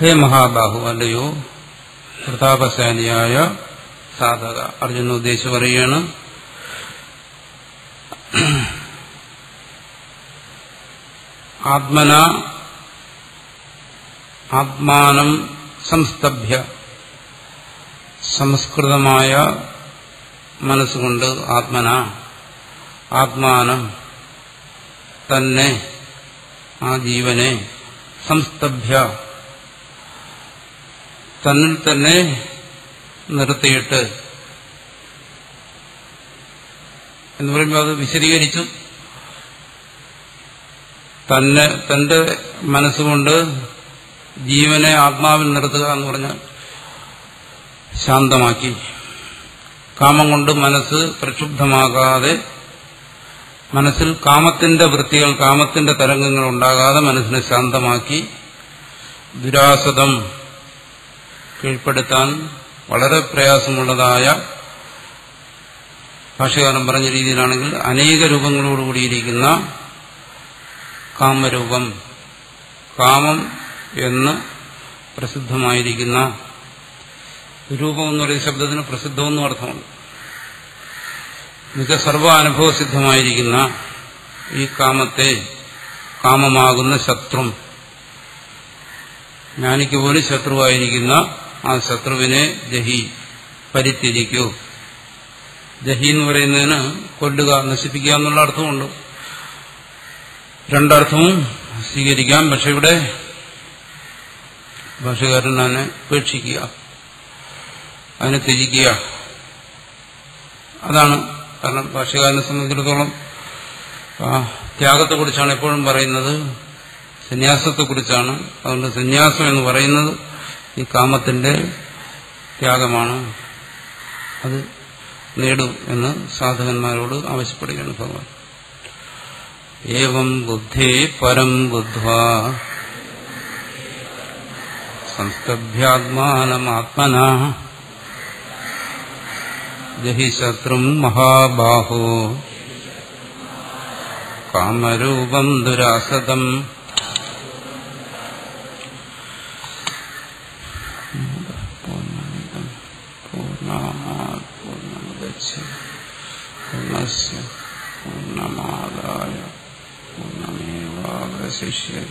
ഹേ മഹാബാഹു അല്ലയോ പ്രതാപശാലിയായ സാധക. അർജുന ഉദ്ദേശിച്ച് പറയുകയാണ് ആത്മന ആത്മാനം സംസ്തഭ്യ സംസ്കൃതമായ മനസ്സുകൊണ്ട് ആത്മന ആത്മാനം തന്നെ ആ ജീവനെ സംസ്തഭ്യ തന്നിൽ തന്നെ നിർത്തിയിട്ട് എന്ന് പറയുമ്പോൾ അത് വിശദീകരിച്ചു. തന്നെ തന്റെ മനസ്സുകൊണ്ട് ജീവനെ ആത്മാവിൽ നിർത്തുക എന്ന് പറഞ്ഞാൽ ശാന്തമാക്കി. കാമം കൊണ്ട് മനസ്സ് പ്രക്ഷുബ്ധമാകാതെ മനസ്സിൽ കാമത്തിന്റെ വൃത്തികൾ കാമത്തിന്റെ തരംഗങ്ങൾ ഉണ്ടാകാതെ മനസ്സിനെ ശാന്തമാക്കി. ദുരാസതം കീഴ്പ്പെടുത്താൻ വളരെ പ്രയാസമുള്ളതായ ഭാഷകാരൻ പറഞ്ഞ രീതിയിലാണെങ്കിൽ അനേക രൂപങ്ങളോടുകൂടിയിരിക്കുന്ന കാമരൂപം കാമം എന്ന് പ്രസിദ്ധമായിരിക്കുന്ന രൂപം എന്ന് പറയുന്ന ശബ്ദത്തിന് പ്രസിദ്ധമെന്നും അർത്ഥമാണ്. മിക്ക സർവ അനുഭവസിദ്ധമായിരിക്കുന്ന ഈ കാമത്തെ കാമമാകുന്ന ശത്രു ജ്ഞാനിക്ക് പോലും ശത്രുവായിരിക്കുന്ന ആ ശത്രുവിനെ ജഹി പരിത്യജിക്കൂ. ജഹി എന്ന് പറയുന്നതിന് കൊല്ലുക നശിപ്പിക്കുക എന്നുള്ള അർത്ഥമുണ്ട്. രണ്ടർത്ഥവും സ്വീകരിക്കാം പക്ഷെ ഇവിടെ ഭാഷകാരൻ അതിനെ ഉപേക്ഷിക്കുക അതിനെ ത്യജിക്കുക. അതാണ് കാരണം ഭാഷകാരനെ സംബന്ധിച്ചിടത്തോളം ത്യാഗത്തെക്കുറിച്ചാണ് എപ്പോഴും പറയുന്നത് സന്യാസത്തെക്കുറിച്ചാണ്. അതുകൊണ്ട് സന്യാസം എന്ന് പറയുന്നത് ഈ കാമത്തിന്റെ ത്യാഗമാണ്. അത് നേടും എന്ന് സാധകന്മാരോട് ആവശ്യപ്പെടുകയാണ് ഭഗവാൻ. ഏവം ബുദ്ധി പരം ബുദ്ധ സംസ്തഭ്യാത്മാനമാത്മന. ജഹി ശത്രു മഹാബാഹോ. കാമരൂപം ദുരാസതം. शिष्य पूर्णस्य पूर्णमादाय पूर्णमेवावशिष्यते